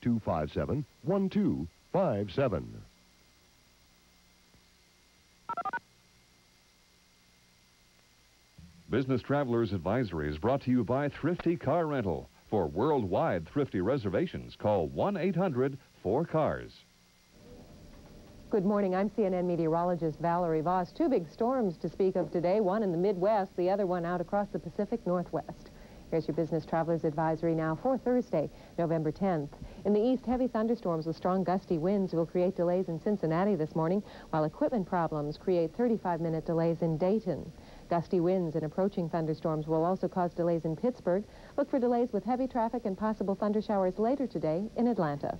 257 1257. Business Travelers Advisory is brought to you by Thrifty Car Rental. For worldwide Thrifty reservations, call 1-800-4CARS. Good morning. I'm CNN meteorologist Valerie Voss. Two big storms to speak of today, one in the Midwest, the other one out across the Pacific Northwest. Here's your Business Travelers Advisory now for Thursday, November 10th. In the east, heavy thunderstorms with strong gusty winds will create delays in Cincinnati this morning, while equipment problems create 35-minute delays in Dayton. Gusty winds and approaching thunderstorms will also cause delays in Pittsburgh. Look for delays with heavy traffic and possible thundershowers later today in Atlanta.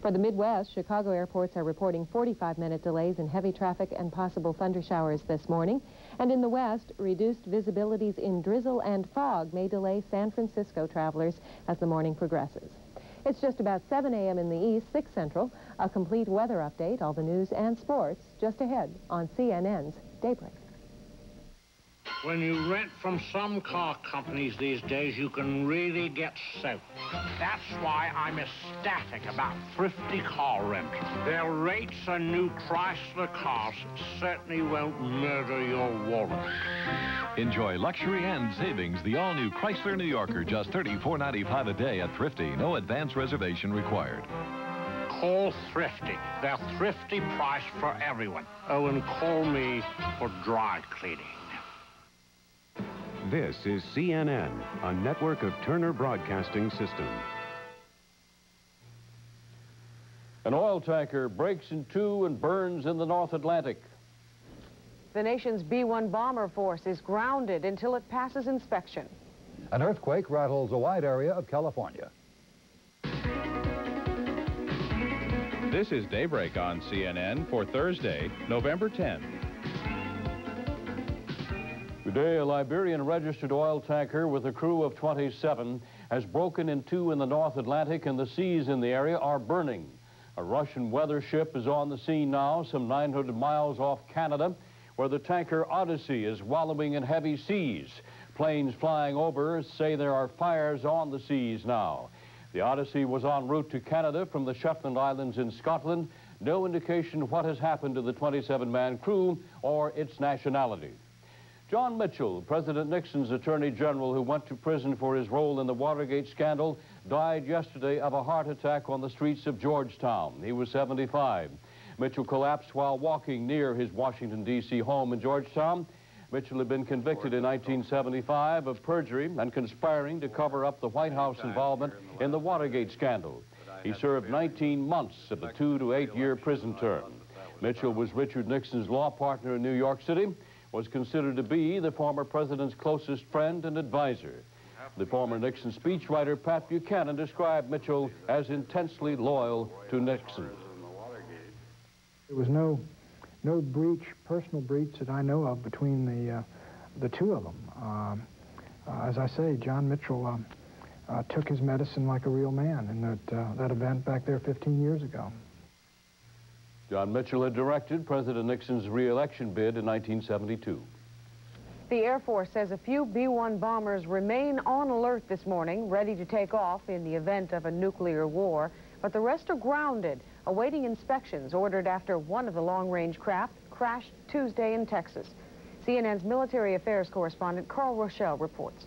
For the Midwest, Chicago airports are reporting 45-minute delays in heavy traffic and possible thundershowers this morning. And in the West, reduced visibilities in drizzle and fog may delay San Francisco travelers as the morning progresses. It's just about 7 a.m. in the east, 6 central. A complete weather update, all the news and sports, just ahead on CNN's Daybreak. When you rent from some car companies these days, you can really get soaked. That's why I'm ecstatic about Thrifty Car Rental. Their rates on new Chrysler cars certainly won't murder your wallet. Enjoy luxury and savings. The all-new Chrysler New Yorker, just $34.95 a day at Thrifty. No advance reservation required. Call Thrifty. They're thrifty price for everyone. Oh, and call me for dry cleaning. This is CNN, a network of Turner Broadcasting System. An oil tanker breaks in two and burns in the North Atlantic. The nation's B-1 bomber force is grounded until it passes inspection. An earthquake rattles a wide area of California. This is Daybreak on CNN for Thursday, November 10th. Today, a Liberian registered oil tanker with a crew of 27 has broken in two in the North Atlantic and the seas in the area are burning. A Russian weather ship is on the scene now, some 900 miles off Canada, where the tanker Odyssey is wallowing in heavy seas. Planes flying over say there are fires on the seas now. The Odyssey was en route to Canada from the Shetland Islands in Scotland. No indication what has happened to the 27-man crew or its nationality. John Mitchell, President Nixon's Attorney General who went to prison for his role in the Watergate scandal, died yesterday of a heart attack on the streets of Georgetown. He was 75. Mitchell collapsed while walking near his Washington, D.C. home in Georgetown. Mitchell had been convicted in 1975 of perjury and conspiring to cover up the White House involvement in the Watergate scandal. He served 19 months of a two to eight year prison term. Mitchell was Richard Nixon's law partner in New York City was considered to be the former president's closest friend and advisor. The former Nixon speechwriter Pat Buchanan described Mitchell as intensely loyal to Nixon. There was no, no breach, personal breach that I know of between the, uh, the two of them. Um, uh, as I say, John Mitchell um, uh, took his medicine like a real man in that, uh, that event back there 15 years ago. John Mitchell had directed President Nixon's reelection bid in 1972. The Air Force says a few B-1 bombers remain on alert this morning, ready to take off in the event of a nuclear war, but the rest are grounded, awaiting inspections ordered after one of the long-range craft crashed Tuesday in Texas. CNN's military affairs correspondent Carl Rochelle reports.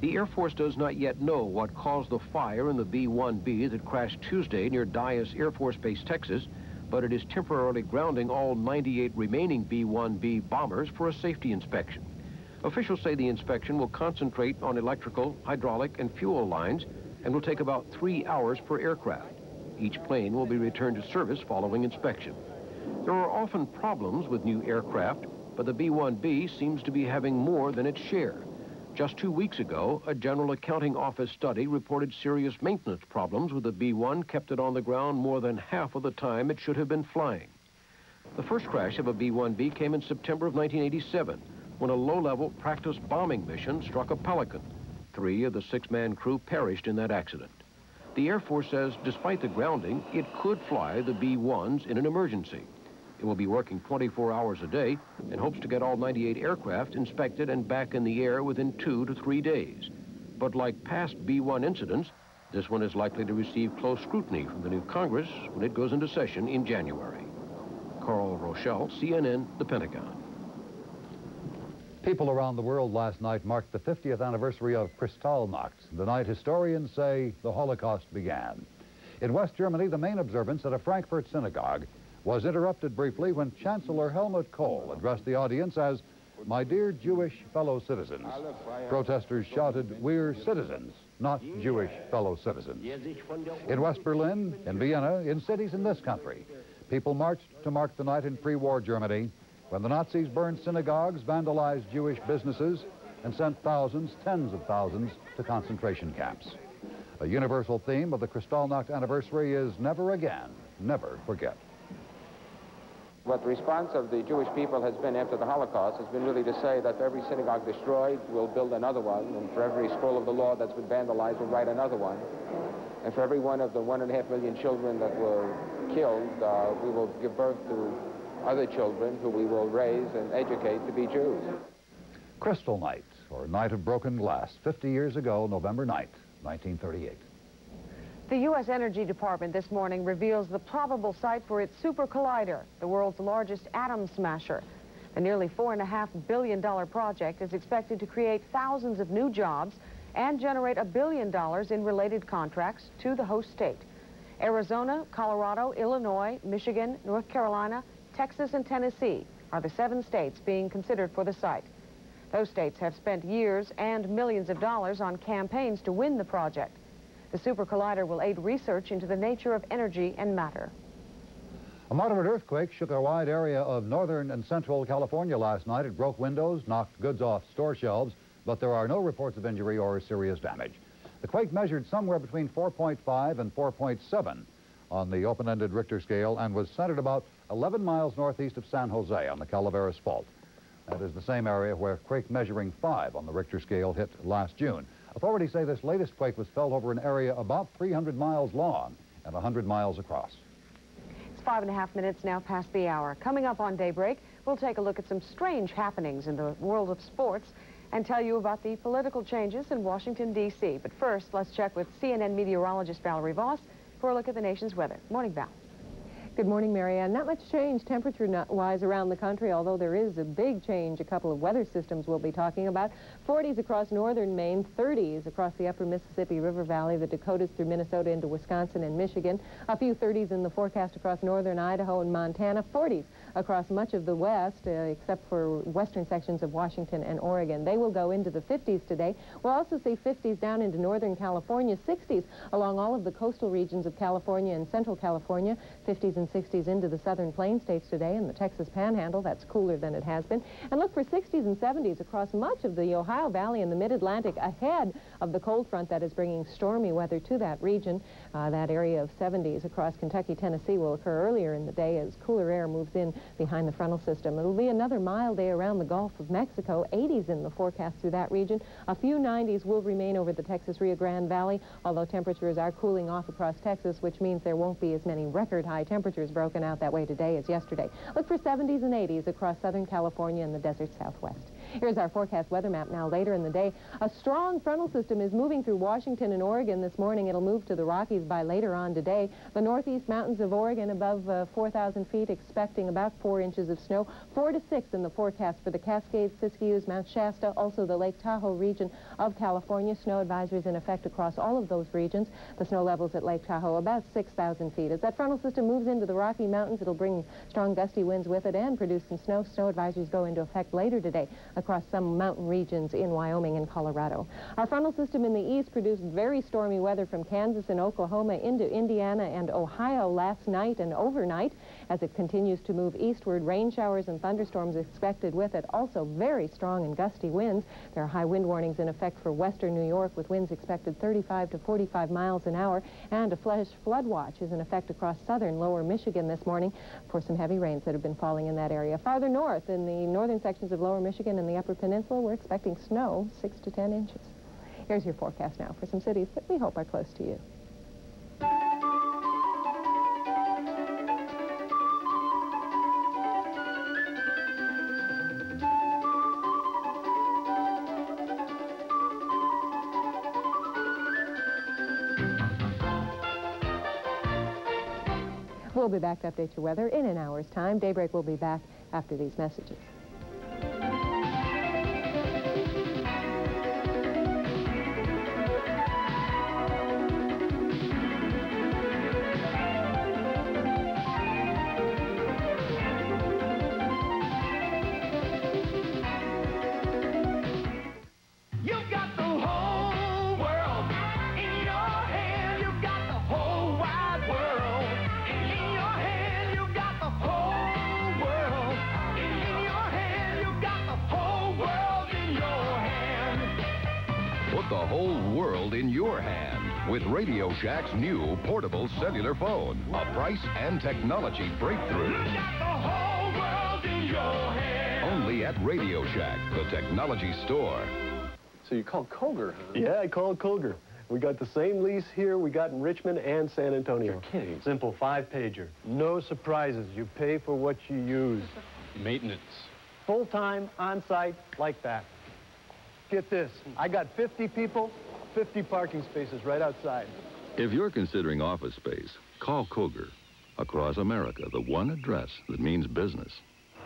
The Air Force does not yet know what caused the fire in the B-1B that crashed Tuesday near Dyess Air Force Base, Texas, but it is temporarily grounding all 98 remaining B-1B bombers for a safety inspection. Officials say the inspection will concentrate on electrical, hydraulic, and fuel lines and will take about three hours per aircraft. Each plane will be returned to service following inspection. There are often problems with new aircraft, but the B-1B seems to be having more than its share. Just two weeks ago, a General Accounting Office study reported serious maintenance problems with the B-1 kept it on the ground more than half of the time it should have been flying. The first crash of a B-1B came in September of 1987 when a low-level practice bombing mission struck a Pelican. Three of the six-man crew perished in that accident. The Air Force says despite the grounding, it could fly the B-1s in an emergency. It will be working 24 hours a day and hopes to get all 98 aircraft inspected and back in the air within two to three days. But like past B-1 incidents, This one is likely to receive close scrutiny from the new Congress when it goes into session in January. Carl Rochelle, CNN, The Pentagon. People around the world last night marked the 50th anniversary of Kristallnacht, the night historians say the Holocaust began. In West Germany, the main observance at a Frankfurt synagogue was interrupted briefly when Chancellor Helmut Kohl addressed the audience as, My dear Jewish fellow citizens. Protesters shouted, We're citizens, not Jewish fellow citizens. In West Berlin, in Vienna, in cities in this country, people marched to mark the night in pre-war Germany when the Nazis burned synagogues, vandalized Jewish businesses, and sent thousands, tens of thousands, to concentration camps. A universal theme of the Kristallnacht anniversary is never again, never forget. What the response of the Jewish people has been after the Holocaust has been really to say that for every synagogue destroyed, we'll build another one, and for every scroll of the law that's been vandalized, we'll write another one. And for every one of the one and a half million children that were killed, uh, we will give birth to other children who we will raise and educate to be Jews. Crystal Night, or Night of Broken Glass, 50 years ago, November 9th, 1938. The U.S. Energy Department this morning reveals the probable site for its Super Collider, the world's largest atom smasher. The nearly $4.5 billion project is expected to create thousands of new jobs and generate a billion dollars in related contracts to the host state. Arizona, Colorado, Illinois, Michigan, North Carolina, Texas, and Tennessee are the seven states being considered for the site. Those states have spent years and millions of dollars on campaigns to win the project. The Super Collider will aid research into the nature of energy and matter. A moderate earthquake shook a wide area of northern and central California last night. It broke windows, knocked goods off store shelves, but there are no reports of injury or serious damage. The quake measured somewhere between 4.5 and 4.7 on the open-ended Richter scale and was centered about 11 miles northeast of San Jose on the Calaveras Fault. That is the same area where quake measuring 5 on the Richter scale hit last June. Authorities say this latest quake was felt over an area about 300 miles long and 100 miles across. It's five and a half minutes now past the hour. Coming up on Daybreak, we'll take a look at some strange happenings in the world of sports and tell you about the political changes in Washington, D.C. But first, let's check with CNN meteorologist Valerie Voss for a look at the nation's weather. Morning, Val. Good morning, Mary Anne. Not much change temperature-wise around the country, although there is a big change. A couple of weather systems we'll be talking about. 40s across northern Maine, 30s across the upper Mississippi River Valley, the Dakotas through Minnesota into Wisconsin and Michigan. A few 30s in the forecast across northern Idaho and Montana. 40s across much of the west, uh, except for western sections of Washington and Oregon. They will go into the 50s today. We'll also see 50s down into northern California, 60s along all of the coastal regions of California and central California, 50s and and 60s into the southern plain states today and the Texas Panhandle. That's cooler than it has been. And look for 60s and 70s across much of the Ohio Valley and the Mid-Atlantic ahead of the cold front that is bringing stormy weather to that region. Uh, that area of 70s across Kentucky, Tennessee will occur earlier in the day as cooler air moves in behind the frontal system. It'll be another mild day around the Gulf of Mexico, 80s in the forecast through that region. A few 90s will remain over the Texas Rio Grande Valley, although temperatures are cooling off across Texas, which means there won't be as many record high temperatures broken out that way today as yesterday. Look for 70s and 80s across southern California and the desert southwest. Here's our forecast weather map now. Later in the day, a strong frontal system is moving through Washington and Oregon this morning. It'll move to the Rockies by later on today. The northeast mountains of Oregon above uh, 4,000 feet expecting about 4 inches of snow. 4 to 6 in the forecast for the Cascades, Siskiyous, Mount Shasta, also the Lake Tahoe region of California. Snow advisories in effect across all of those regions. The snow levels at Lake Tahoe about 6,000 feet. As that frontal system moves into the Rocky Mountains, it'll bring strong gusty winds with it and produce some snow. Snow advisories go into effect later today across some mountain regions in Wyoming and Colorado. Our frontal system in the east produced very stormy weather from Kansas and Oklahoma into Indiana and Ohio last night and overnight. As it continues to move eastward, rain showers and thunderstorms expected with it. Also very strong and gusty winds. There are high wind warnings in effect for western New York with winds expected 35 to 45 miles an hour. And a flash flood watch is in effect across southern lower Michigan this morning for some heavy rains that have been falling in that area. Farther north, in the northern sections of lower Michigan and the upper peninsula, we're expecting snow 6 to 10 inches. Here's your forecast now for some cities that we hope are close to you. We'll be back to update your weather in an hour's time. Daybreak will be back after these messages. With Radio Shack's new portable cellular phone. A price and technology breakthrough. Only at Radio Shack, the technology store. So you called Koger, huh? Yeah, I called Koger. We got the same lease here we got in Richmond and San Antonio. You're kidding. Simple five-pager. No surprises. You pay for what you use. Maintenance. Full-time, on-site, like that. Get this. I got 50 people, 50 parking spaces right outside. If you're considering office space, call Koger. Across America, the one address that means business.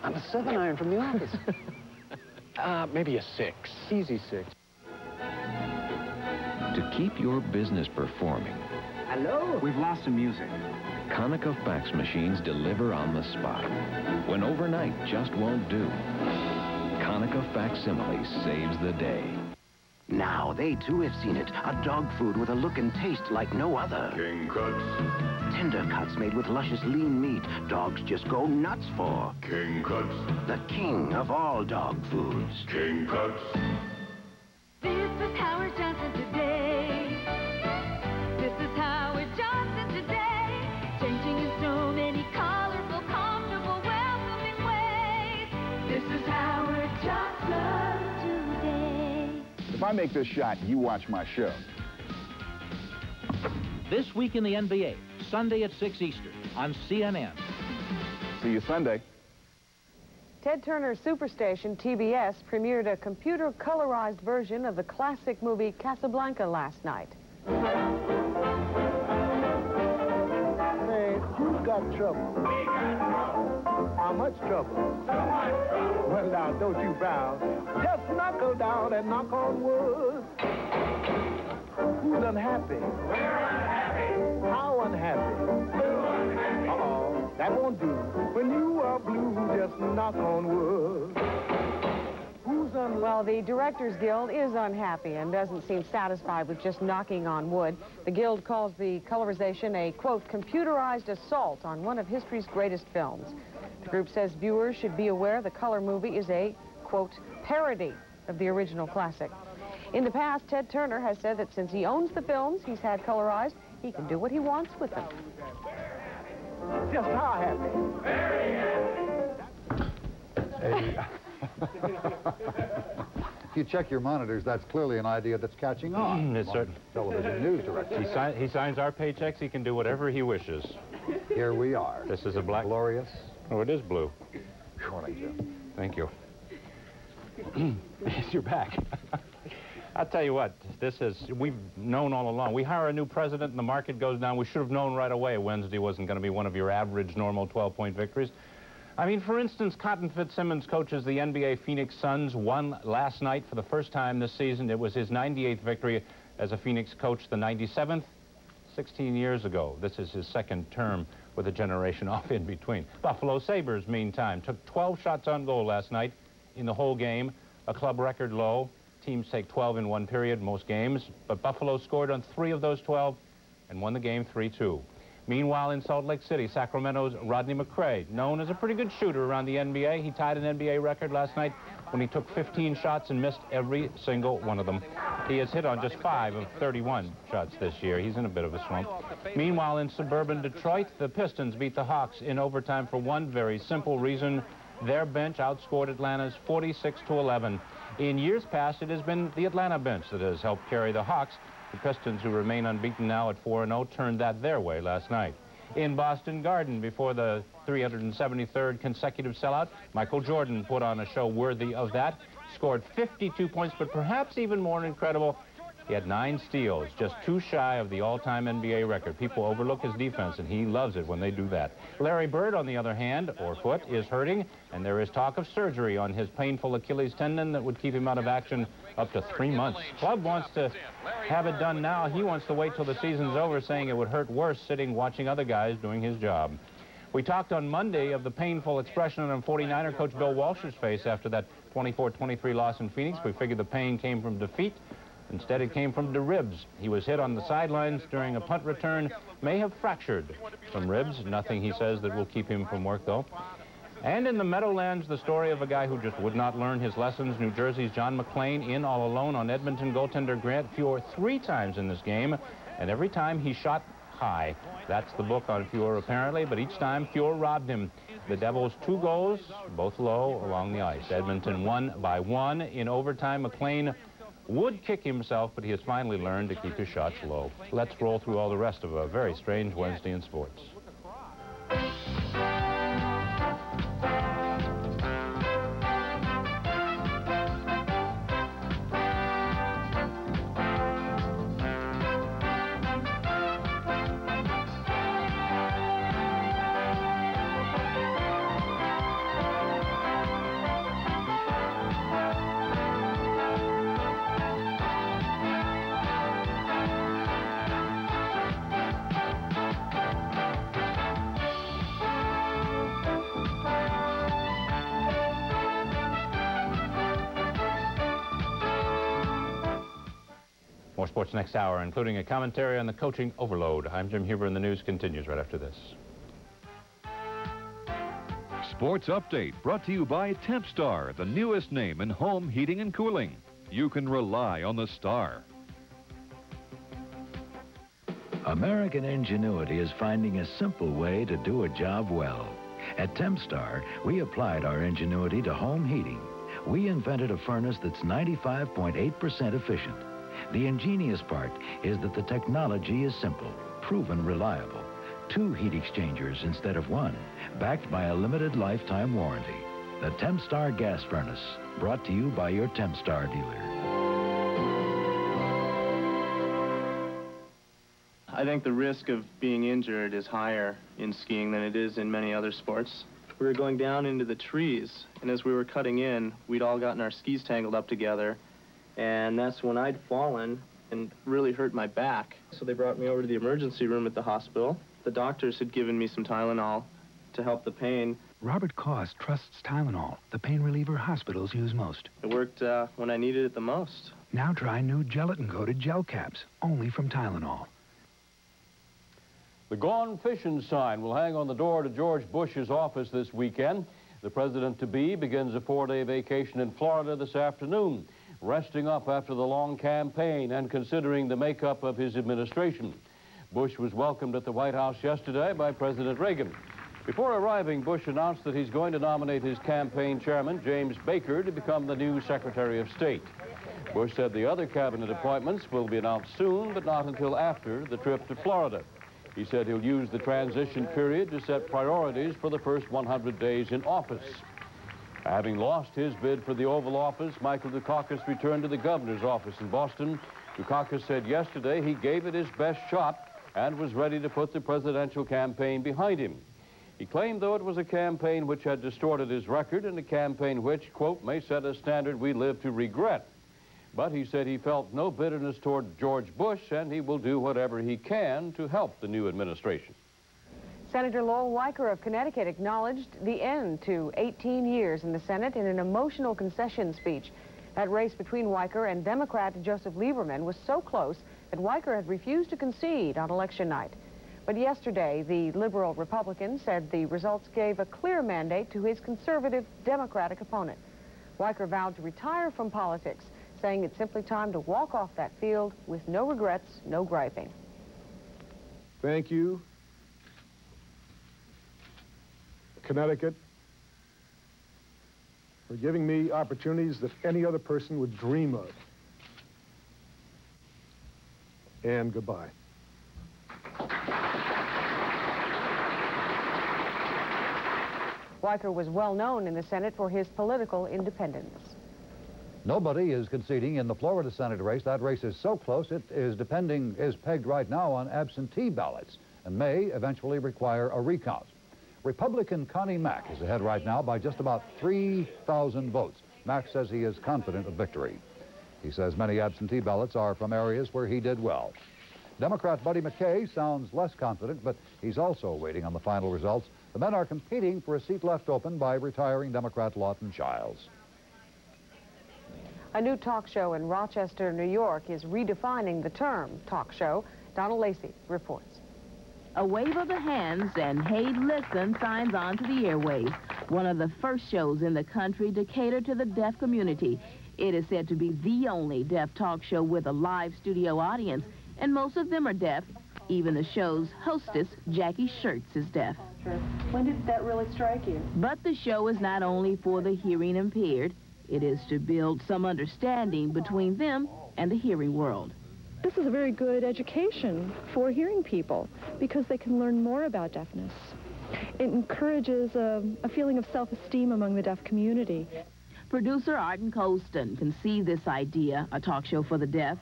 I'm a seven iron from the office. uh, maybe a six. Easy six. To keep your business performing. Hello? We've lost some music. Konica fax machines deliver on the spot. When overnight just won't do. Konica facsimile saves the day. Now, they too have seen it. A dog food with a look and taste like no other. King Cuts. Tender cuts made with luscious lean meat. Dogs just go nuts for. King Cuts. The king of all dog foods. King Cuts. This is Howard Johnson I make this shot, you watch my show. This week in the NBA, Sunday at 6 Eastern on CNN. See you Sunday. Ted Turner's Superstation, TBS, premiered a computer colorized version of the classic movie Casablanca last night. Got trouble? We got trouble. How much trouble? So much trouble. Well, now, don't you frown. Just knuckle down and knock on wood. Who's unhappy? We're unhappy. How unhappy? Blue unhappy. Uh-oh, that won't do. When you are blue, just knock on wood. Who's? Well, the Directors Guild is unhappy and doesn't seem satisfied with just knocking on wood. The Guild calls the colorization a, quote, computerized assault on one of history's greatest films. The group says viewers should be aware the color movie is a, quote, parody of the original classic. In the past, Ted Turner has said that since he owns the films he's had colorized, he can do what he wants with them. Just how happy? Very happy. Hey. If you check your monitors, that's clearly an idea that's catching on. Mm, it's certain. Television news director. He, he signs our paychecks. He can do whatever he wishes. Here we are. This is a black. Glorious. Oh, it is blue. Morning, Jim. Thank you. You're back. I'll tell you what, this is, we've known all along. We hire a new president and the market goes down. We should have known right away Wednesday wasn't going to be one of your average, normal 12-point victories. I mean, for instance, Cotton Fitzsimmons coaches the NBA Phoenix Suns, won last night for the first time this season. It was his 98th victory as a Phoenix coach, the 97th, 16 years ago. This is his second term with a generation off in between. Buffalo Sabres, meantime, took 12 shots on goal last night in the whole game, a club record low. Teams take 12 in one period most games, but Buffalo scored on three of those 12 and won the game 3-2. Meanwhile, in Salt Lake City, Sacramento's Rodney McCray, known as a pretty good shooter around the NBA, he tied an NBA record last night when he took 15 shots and missed every single one of them. He has hit on just five of 31 shots this year. He's in a bit of a slump. Meanwhile, in suburban Detroit, the Pistons beat the Hawks in overtime for one very simple reason. Their bench outscored Atlanta's 46 to 11. In years past, it has been the Atlanta bench that has helped carry the Hawks. The Pistons, who remain unbeaten now at 4-0, turned that their way last night. In Boston Garden, before the 373rd consecutive sellout, Michael Jordan put on a show worthy of that, scored 52 points, but perhaps even more incredible, He had nine steals, just two shy of the all-time NBA record. People overlook his defense, and he loves it when they do that. Larry Bird, on the other hand, or foot, is hurting, and there is talk of surgery on his painful Achilles tendon that would keep him out of action up to three months. Club wants to have it done now. He wants to wait till the season's over, saying it would hurt worse sitting watching other guys doing his job. We talked on Monday of the painful expression on 49er coach Bill Walsh's face after that 24-23 loss in Phoenix. We figured the pain came from defeat. Instead, it came from the ribs. He was hit on the sidelines during a punt return, may have fractured some ribs. Nothing, he says, that will keep him from work, though. And in the Meadowlands, the story of a guy who just would not learn his lessons. New Jersey's John MacLean in all alone on Edmonton goaltender Grant Fuhr three times in this game, and every time he shot high. That's the book on Fuhr, apparently, but each time Fuhr robbed him. The Devils two goals, both low along the ice. Edmonton won by one. In overtime, MacLean would kick himself, but he has finally learned to keep his shots low. Let's roll through all the rest of a very strange Wednesday in sports. Sports next hour, including a commentary on the coaching overload. I'm Jim Huber, and the news continues right after this. Sports Update brought to you by Tempstar, the newest name in home heating and cooling. You can rely on the star. American ingenuity is finding a simple way to do a job well. At Tempstar, we applied our ingenuity to home heating. We invented a furnace that's 95.8% efficient. The ingenious part is that the technology is simple, proven reliable. Two heat exchangers instead of one, backed by a limited lifetime warranty. The Tempstar gas furnace, brought to you by your Tempstar dealer. I think the risk of being injured is higher in skiing than it is in many other sports. We were going down into the trees, and as we were cutting in, we'd all gotten our skis tangled up together, and that's when I'd fallen and really hurt my back. So they brought me over to the emergency room at the hospital. The doctors had given me some Tylenol to help the pain. Robert Koss trusts Tylenol, the pain reliever hospitals use most. It worked uh, when I needed it the most. Now try new gelatin-coated gel caps, only from Tylenol. The Gone Fishing sign will hang on the door to George Bush's office this weekend. The president-to-be begins a four-day vacation in Florida this afternoon, resting up after the long campaign and considering the makeup of his administration. Bush was welcomed at the White House yesterday by President Reagan. Before arriving, Bush announced that he's going to nominate his campaign chairman, James Baker, to become the new Secretary of State. Bush said the other cabinet appointments will be announced soon, but not until after the trip to Florida. He said he'll use the transition period to set priorities for the first 100 days in office. Having lost his bid for the Oval Office, Michael Dukakis returned to the governor's office in Boston. Dukakis said yesterday he gave it his best shot and was ready to put the presidential campaign behind him. He claimed, though, it was a campaign which had distorted his record and a campaign which, quote, may set a standard we live to regret. But he said he felt no bitterness toward George Bush and he will do whatever he can to help the new administration. Senator Lowell Weicker of Connecticut acknowledged the end to 18 years in the Senate in an emotional concession speech. That race between Weicker and Democrat Joseph Lieberman was so close that Weicker had refused to concede on election night. But yesterday, the liberal Republican said the results gave a clear mandate to his conservative Democratic opponent. Weicker vowed to retire from politics, saying it's simply time to walk off that field with no regrets, no griping. Thank you, Connecticut, for giving me opportunities that any other person would dream of. And goodbye. Weicker was well known in the Senate for his political independence. Nobody is conceding in the Florida Senate race. That race is so close, it is depending, is pegged right now on absentee ballots and may eventually require a recount. Republican Connie Mack is ahead right now by just about 3,000 votes. Mack says he is confident of victory. He says many absentee ballots are from areas where he did well. Democrat Buddy MacKay sounds less confident, but he's also waiting on the final results. The men are competing for a seat left open by retiring Democrat Lawton Chiles. A new talk show in Rochester, New York is redefining the term talk show. Donald Lacey reports. A wave of the hands and Hey Listen signs on to the airwaves. One of the first shows in the country to cater to the deaf community. It is said to be the only deaf talk show with a live studio audience, and most of them are deaf. Even the show's hostess, Jackie Schertz, is deaf. When did that really strike you? But the show is not only for the hearing impaired. It is to build some understanding between them and the hearing world. This is a very good education for hearing people because they can learn more about deafness. It encourages a, a feeling of self-esteem among the deaf community. Producer Arden Colston conceived this idea, a talk show for the deaf.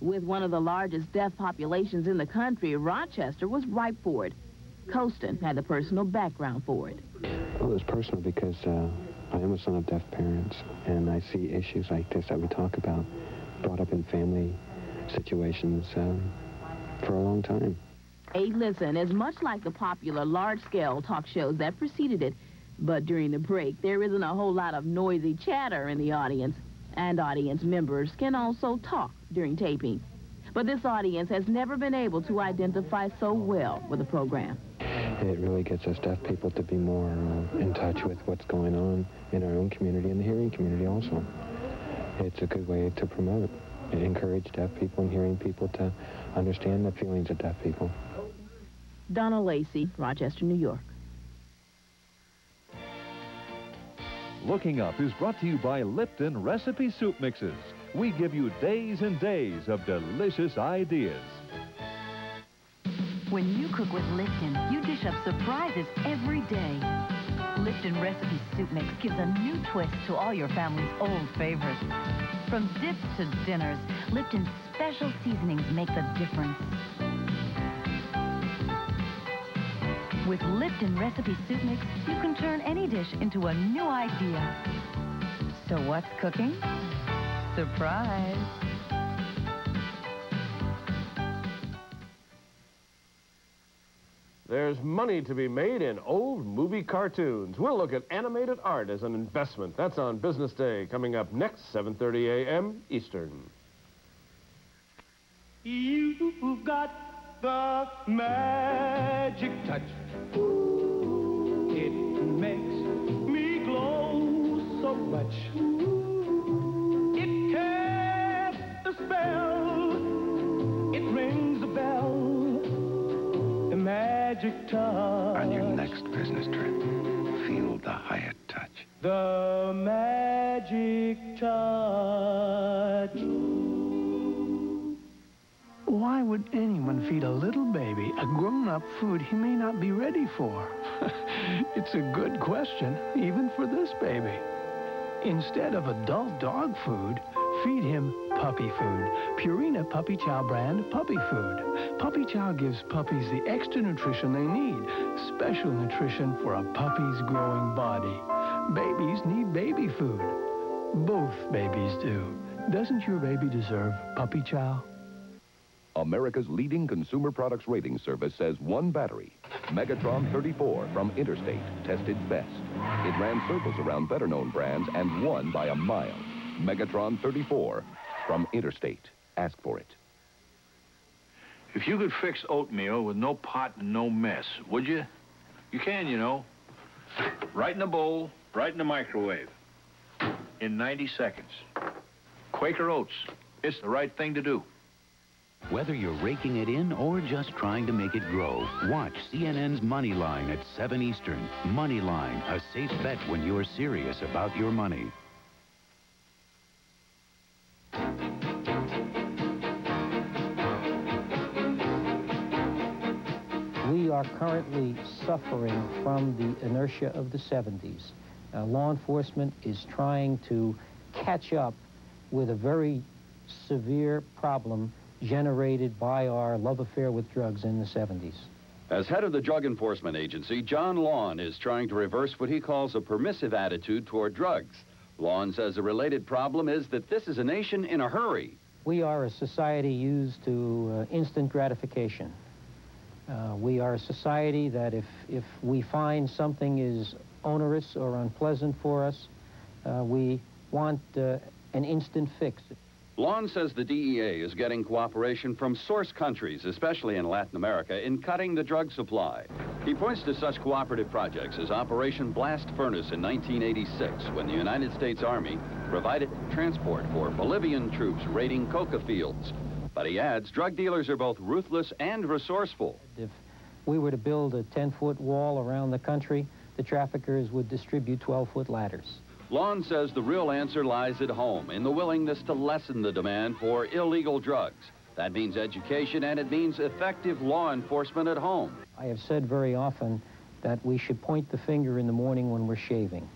With one of the largest deaf populations in the country, Rochester was ripe for it. Colston had the personal background for it. Well, it was personal because uh, I am a son of deaf parents, and I see issues like this that we talk about brought up in family situations um, for a long time. A Listen is much like the popular large-scale talk shows that preceded it. But during the break, there isn't a whole lot of noisy chatter in the audience, and audience members can also talk during taping. But this audience has never been able to identify so well with the program. It really gets us deaf people to be more uh, in touch with what's going on in our own community and the hearing community also. It's a good way to promote encourage deaf people and hearing people to understand the feelings of deaf people. Donna Lacey, Rochester, New York. Looking Up is brought to you by Lipton Recipe Soup Mixes. We give you days and days of delicious ideas. When you cook with Lipton, you dish up surprises every day. Lipton Recipe Soup Mix gives a new twist to all your family's old favorites. From dips to dinners, Lipton's special seasonings make the difference. With Lipton Recipe Soup Mix, you can turn any dish into a new idea. So what's cooking? Surprise! There's money to be made in old movie cartoons. We'll look at animated art as an investment. That's on Business Day, coming up next, 7.30 a.m. Eastern. You've got the magic touch. It makes me glow so much. It casts a spell. Magic touch. On your next business trip, feel the Hyatt touch. The magic touch. Why would anyone feed a little baby a grown-up food he may not be ready for? it's a good question, even for this baby. Instead of adult dog food, feed him puppy food. Purina Puppy Chow brand puppy food. Puppy Chow gives puppies the extra nutrition they need. Special nutrition for a puppy's growing body. Babies need baby food. Both babies do. Doesn't your baby deserve Puppy Chow? America's leading consumer products rating service says one battery, Megatron 34 from Interstate, tested best. It ran circles around better-known brands and won by a mile. Megatron 34 from Interstate. Ask for it. If you could fix oatmeal with no pot and no mess, would you? You can, you know. Right in a bowl, right in the microwave. In 90 seconds. Quaker Oats. It's the right thing to do. Whether you're raking it in or just trying to make it grow, watch CNN's Money Line at 7 Eastern. Money Line, a safe bet when you're serious about your money. We are currently suffering from the inertia of the 70s. Uh, law enforcement is trying to catch up with a very severe problem generated by our love affair with drugs in the 70s. As head of the Drug Enforcement Agency, John Lawn is trying to reverse what he calls a permissive attitude toward drugs. Lawn says a related problem is that this is a nation in a hurry. We are a society used to uh, instant gratification. Uh, we are a society that if, if we find something is onerous or unpleasant for us, uh, we want uh, an instant fix. Lawn says the DEA is getting cooperation from source countries, especially in Latin America, in cutting the drug supply. He points to such cooperative projects as Operation Blast Furnace in 1986, when the United States Army provided transport for Bolivian troops raiding coca fields. But he adds drug dealers are both ruthless and resourceful. If we were to build a 10-foot wall around the country, the traffickers would distribute 12-foot ladders. Lawn says the real answer lies at home in the willingness to lessen the demand for illegal drugs. That means education and it means effective law enforcement at home. I have said very often that we should point the finger in the morning when we're shaving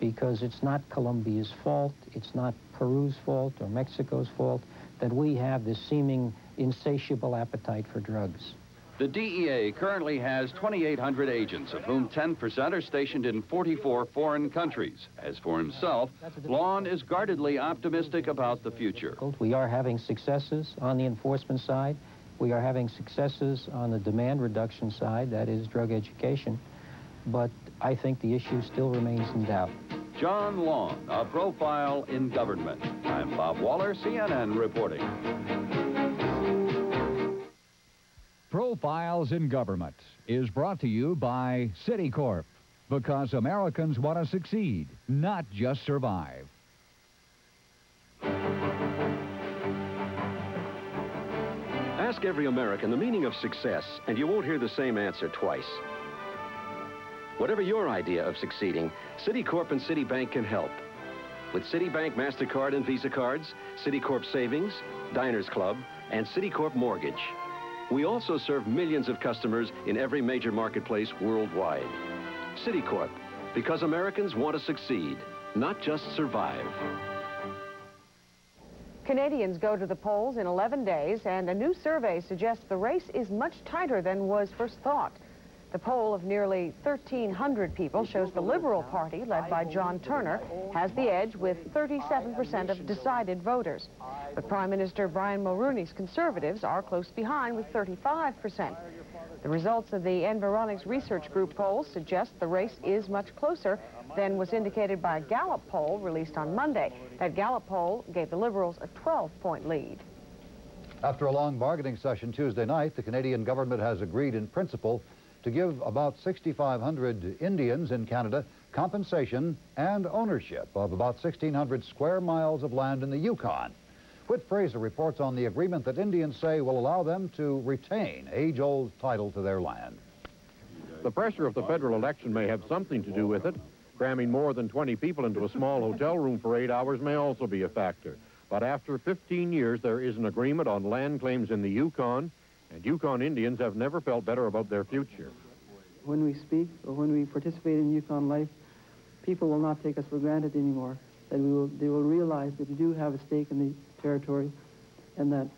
because it's not Colombia's fault, it's not Peru's fault or Mexico's fault that we have this seeming insatiable appetite for drugs. The DEA currently has 2,800 agents, of whom 10% are stationed in 44 foreign countries. As for himself, Lawn is guardedly optimistic about the future. We are having successes on the enforcement side. We are having successes on the demand reduction side, that is drug education. But I think the issue still remains in doubt. John Lawn, a profile in government. I'm Bob Waller, CNN reporting. Profiles in Government is brought to you by Citicorp because Americans want to succeed, not just survive. Ask every American the meaning of success, and you won't hear the same answer twice. Whatever your idea of succeeding, Citicorp and Citibank can help. With Citibank MasterCard and Visa cards, Citicorp Savings, Diners Club, and Citicorp Mortgage. We also serve millions of customers in every major marketplace worldwide. Citicorp, because Americans want to succeed, not just survive. Canadians go to the polls in 11 days, and a new survey suggests the race is much tighter than was first thought. The poll of nearly 1,300 people shows the Liberal Party, led by John Turner, has the edge with 37% of decided voters. But Prime Minister Brian Mulroney's Conservatives are close behind with 35%. The results of the Environics Research Group poll suggest the race is much closer than was indicated by a Gallup poll released on Monday. That Gallup poll gave the Liberals a 12-point lead. After a long bargaining session Tuesday night, the Canadian government has agreed in principle to give about 6,500 Indians in Canada compensation and ownership of about 1,600 square miles of land in the Yukon. Whit Fraser reports on the agreement that Indians say will allow them to retain age-old title to their land. The pressure of the federal election may have something to do with it. Cramming more than 20 people into a small hotel room for eight hours may also be a factor. But after 15 years, there is an agreement on land claims in the Yukon and Yukon Indians have never felt better about their future. When we speak or when we participate in Yukon life, people will not take us for granted anymore. That we will, they will realize that we do have a stake in the territory and that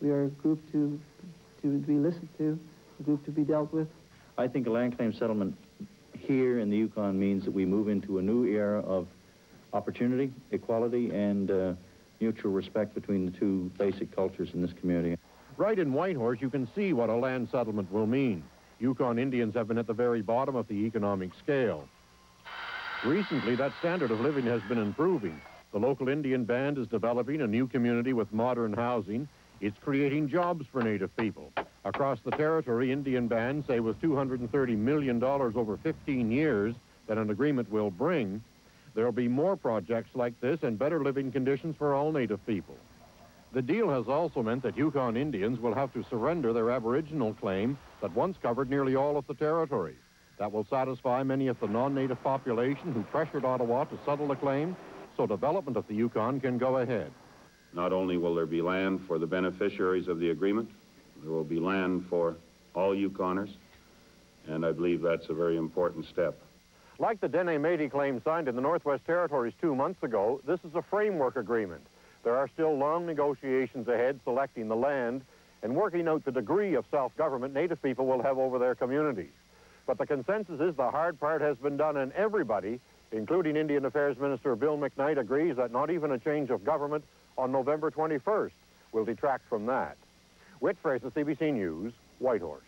we are a group to, to be listened to, a group to be dealt with. I think a land claim settlement here in the Yukon means that we move into a new era of opportunity, equality, and uh, mutual respect between the two basic cultures in this community. Right in Whitehorse, you can see what a land settlement will mean. Yukon Indians have been at the very bottom of the economic scale. Recently, that standard of living has been improving. The local Indian band is developing a new community with modern housing. It's creating jobs for Native people. Across the territory, Indian bands say with $230 million over 15 years that an agreement will bring, there'll be more projects like this and better living conditions for all Native people. The deal has also meant that Yukon Indians will have to surrender their Aboriginal claim that once covered nearly all of the territory. That will satisfy many of the non-native population who pressured Ottawa to settle the claim so development of the Yukon can go ahead. Not only will there be land for the beneficiaries of the agreement, there will be land for all Yukoners, and I believe that's a very important step. Like the Dene Métis claim signed in the Northwest Territories two months ago, this is a framework agreement. There are still long negotiations ahead selecting the land and working out the degree of self-government Native people will have over their communities. But the consensus is the hard part has been done and everybody, including Indian Affairs Minister Bill McKnight, agrees that not even a change of government on November 21st will detract from that. Whit Fraser, CBC News, Whitehorse.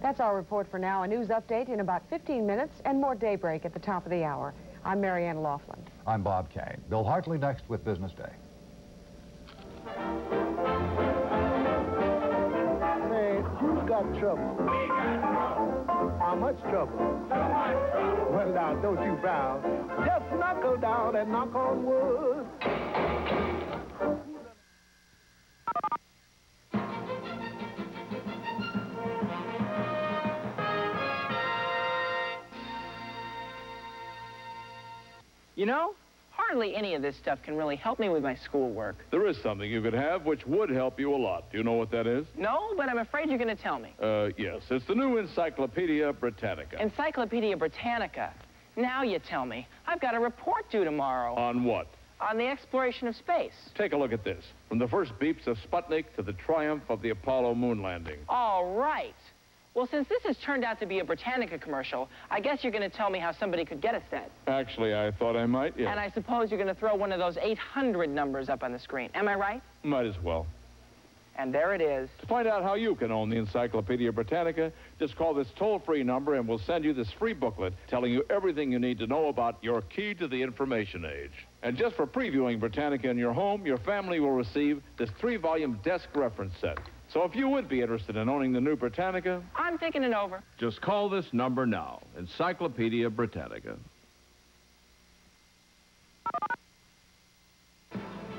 That's our report for now. A news update in about 15 minutes and more daybreak at the top of the hour. I'm Mary Anne Loughlin. I'm Bob Cain. Bill Hartley next with Business Day. Say, who's got trouble? We got trouble. How much trouble? So much trouble. Well, now, don't you frown. Just knuckle down and knock on wood. You know, hardly any of this stuff can really help me with my schoolwork. There is something you could have which would help you a lot. Do you know what that is? No, but I'm afraid you're going to tell me. Uh, yes. It's the new Encyclopedia Britannica. Encyclopedia Britannica. Now you tell me. I've got a report due tomorrow. On what? On the exploration of space. Take a look at this. From the first beeps of Sputnik to the triumph of the Apollo moon landing. All right. Well, since this has turned out to be a Britannica commercial, I guess you're going to tell me how somebody could get a set. Actually, I thought I might, yeah. And I suppose you're going to throw one of those 800 numbers up on the screen. Am I right? Might as well. And there it is. To find out how you can own the Encyclopedia Britannica, just call this toll-free number and we'll send you this free booklet telling you everything you need to know about your key to the information age. And just for previewing Britannica in your home, your family will receive this three-volume desk reference set. So if you would be interested in owning the new Britannica... I'm thinking it over. Just call this number now. Encyclopedia Britannica.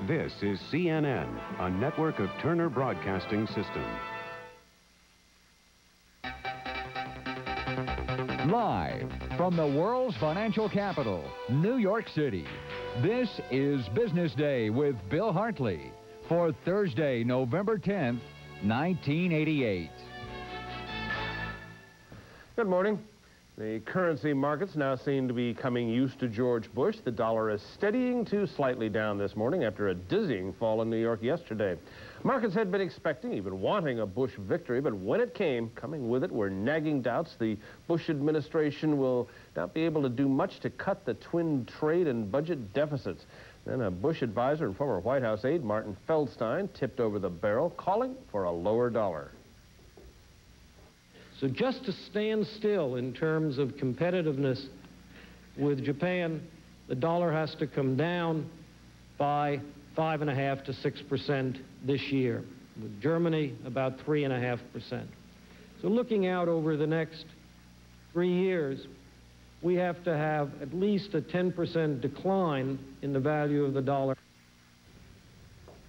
This is CNN, a network of Turner Broadcasting System. Live from the world's financial capital, New York City, this is Business Day with Bill Hartley for Thursday, November 10th, 1988. Good morning. The currency markets now seem to be coming used to George Bush. The dollar is steadying to slightly down this morning after a dizzying fall in New York yesterday. Markets had been expecting, even wanting a Bush victory, but when it came, coming with it were nagging doubts the Bush administration will not be able to do much to cut the twin trade and budget deficits. Then a Bush advisor and former White House aide, Martin Feldstein, tipped over the barrel, calling for a lower dollar. So just to stand still in terms of competitiveness with Japan, the dollar has to come down by five and a half to six percent this year. With Germany, about three and a half percent. So looking out over the next three years, we have to have at least a 10% decline in the value of the dollar.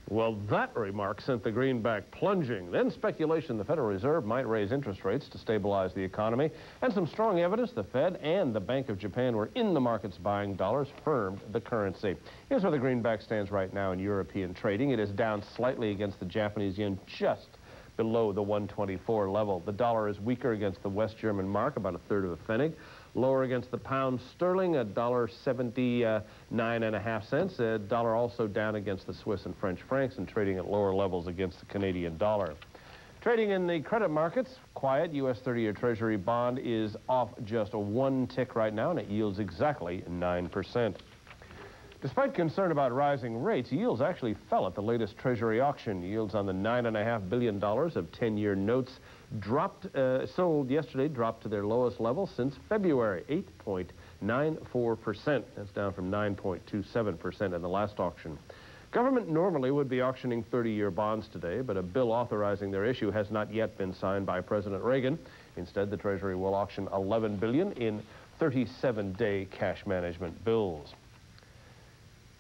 Well, that remark sent the greenback plunging. Then speculation the Federal Reserve might raise interest rates to stabilize the economy. And some strong evidence the Fed and the Bank of Japan were in the markets buying dollars firmed the currency. Here's where the greenback stands right now in European trading. It is down slightly against the Japanese yen, just below the 124 level. The dollar is weaker against the West German mark, about a third of a pfennig. Lower against the pound sterling, a dollar seventy-nine and a half cents. A dollar also down against the Swiss and French francs and trading at lower levels against the Canadian dollar. Trading in the credit markets, quiet. U.S. 30-year Treasury bond is off just one tick right now, and it yields exactly 9%. Despite concern about rising rates, yields actually fell at the latest Treasury auction. Yields on the $9.5 billion of 10-year notes dropped, uh, sold yesterday, dropped to their lowest level since February, 8.94%. That's down from 9.27% in the last auction. Government normally would be auctioning 30-year bonds today, but a bill authorizing their issue has not yet been signed by President Reagan. Instead, the Treasury will auction 11 billion in 37-day cash management bills.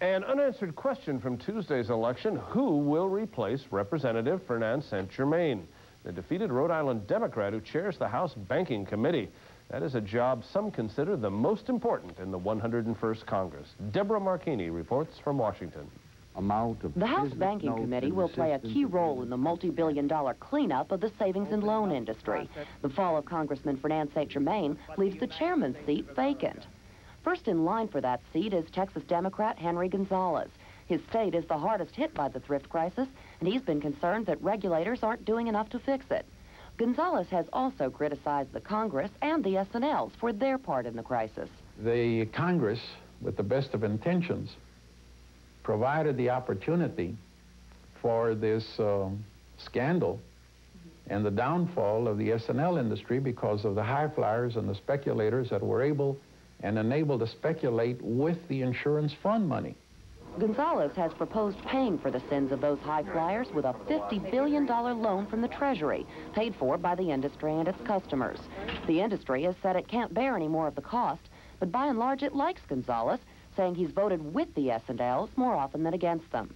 An unanswered question from Tuesday's election, who will replace Representative Fernand St-Germain, the defeated Rhode Island Democrat who chairs the House Banking Committee? That is a job some consider the most important in the 101st Congress. Deborah Marchini reports from Washington. Amount of the House Banking Committee will play a key role in the multi-billion dollar cleanup of the savings and loan industry. The fall of Congressman Fernand St-Germain leaves the chairman's seat vacant. First in line for that seat is Texas Democrat Henry Gonzalez. His state is the hardest hit by the thrift crisis, and he's been concerned that regulators aren't doing enough to fix it. Gonzalez has also criticized the Congress and the S&Ls for their part in the crisis. The Congress, with the best of intentions, provided the opportunity for this uh, scandal and the downfall of the S&L industry because of the high flyers and the speculators that were able and enabled to speculate with the insurance fund money. Gonzalez has proposed paying for the sins of those high flyers with a $50 billion loan from the Treasury, paid for by the industry and its customers. The industry has said it can't bear any more of the cost, but by and large it likes Gonzalez, saying he's voted with the S&Ls more often than against them.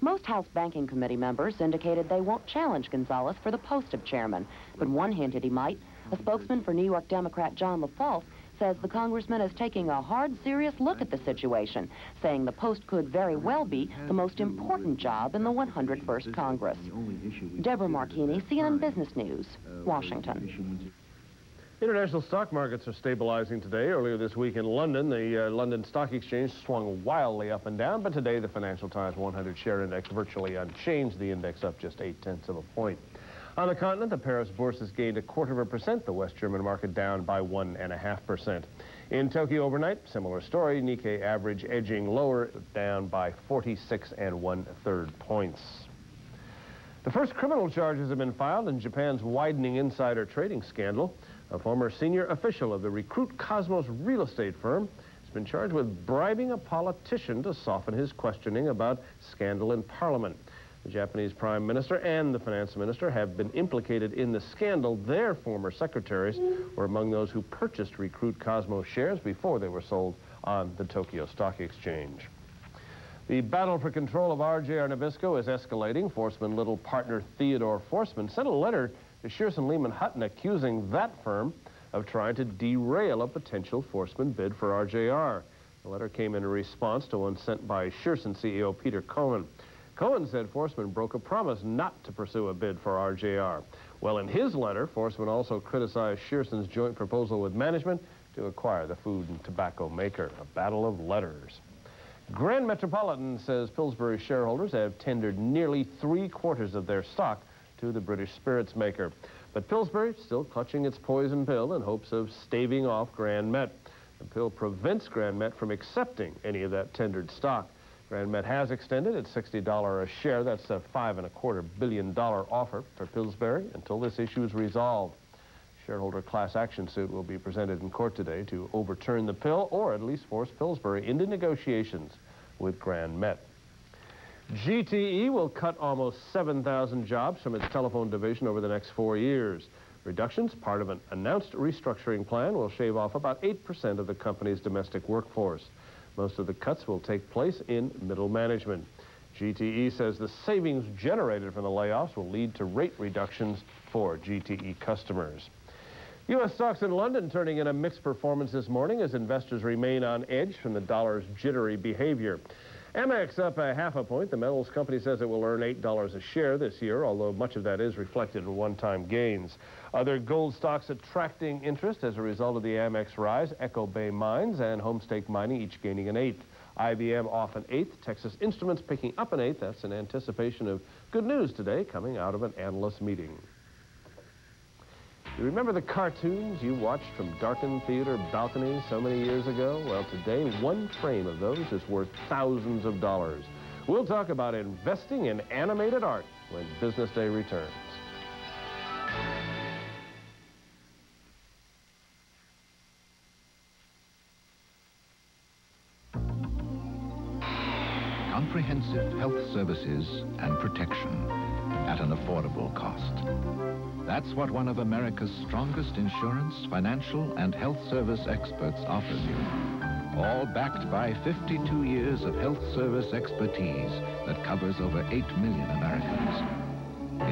Most House Banking Committee members indicated they won't challenge Gonzalez for the post of chairman, but one hinted he might. A spokesman for New York Democrat John LaFalce says the congressman is taking a hard, serious look at the situation, saying the post could very well be the most important job in the 101st Congress. Deborah Marchini, CNN Business News, Washington. International stock markets are stabilizing today. Earlier this week in London, the uh, London Stock Exchange swung wildly up and down, but today the Financial Times 100 share index virtually unchanged, the index up just eight-tenths of a point. On the continent, the Paris Bourse has gained a quarter of a percent, the West German market down by one and a half percent. In Tokyo overnight, similar story, Nikkei average edging lower, down by 46 and one-third points. The first criminal charges have been filed in Japan's widening insider trading scandal. A former senior official of the Recruit Cosmos real estate firm has been charged with bribing a politician to soften his questioning about scandal in Parliament. The Japanese Prime Minister and the Finance Minister have been implicated in the scandal. Their former secretaries were among those who purchased Recruit Cosmos shares before they were sold on the Tokyo Stock Exchange. The battle for control of RJR Nabisco is escalating. Forstmann Little partner Theodore Forstmann sent a letter to Shearson Lehman Hutton accusing that firm of trying to derail a potential Forstmann bid for RJR. The letter came in response to one sent by Shearson CEO Peter Cohen. Cohen said Forstmann broke a promise not to pursue a bid for RJR. Well, in his letter, Forstmann also criticized Shearson's joint proposal with management to acquire the food and tobacco maker. A battle of letters. Grand Metropolitan says Pillsbury shareholders have tendered nearly three quarters of their stock to the British spirits maker. But Pillsbury still clutching its poison pill in hopes of staving off Grand Met. The pill prevents Grand Met from accepting any of that tendered stock. Grand Met has extended its $60 a share, that's a five and a quarter billion dollar offer for Pillsbury until this issue is resolved. Shareholder class action suit will be presented in court today to overturn the pill or at least force Pillsbury into negotiations with Grand Met. GTE will cut almost 7,000 jobs from its telephone division over the next four years. Reductions, part of an announced restructuring plan, will shave off about 8% of the company's domestic workforce. Most of the cuts will take place in middle management. GTE says the savings generated from the layoffs will lead to rate reductions for GTE customers. U.S. stocks in London turning in a mixed performance this morning as investors remain on edge from the dollar's jittery behavior. Amex up a half a point. The metals company says it will earn $8 a share this year, although much of that is reflected in one-time gains. Other gold stocks attracting interest as a result of the Amex rise, Echo Bay Mines and Homestake Mining each gaining an eighth. IBM off an eighth, Texas Instruments picking up an eighth. That's in anticipation of good news today coming out of an analyst meeting. You remember the cartoons you watched from darkened theater balconies so many years ago? Well, today, one frame of those is worth thousands of dollars. We'll talk about investing in animated art when Business Day returns. Health services and protection at an affordable cost. That's what one of America's strongest insurance, financial, and health service experts offers you. All backed by 52 years of health service expertise that covers over 8 million Americans.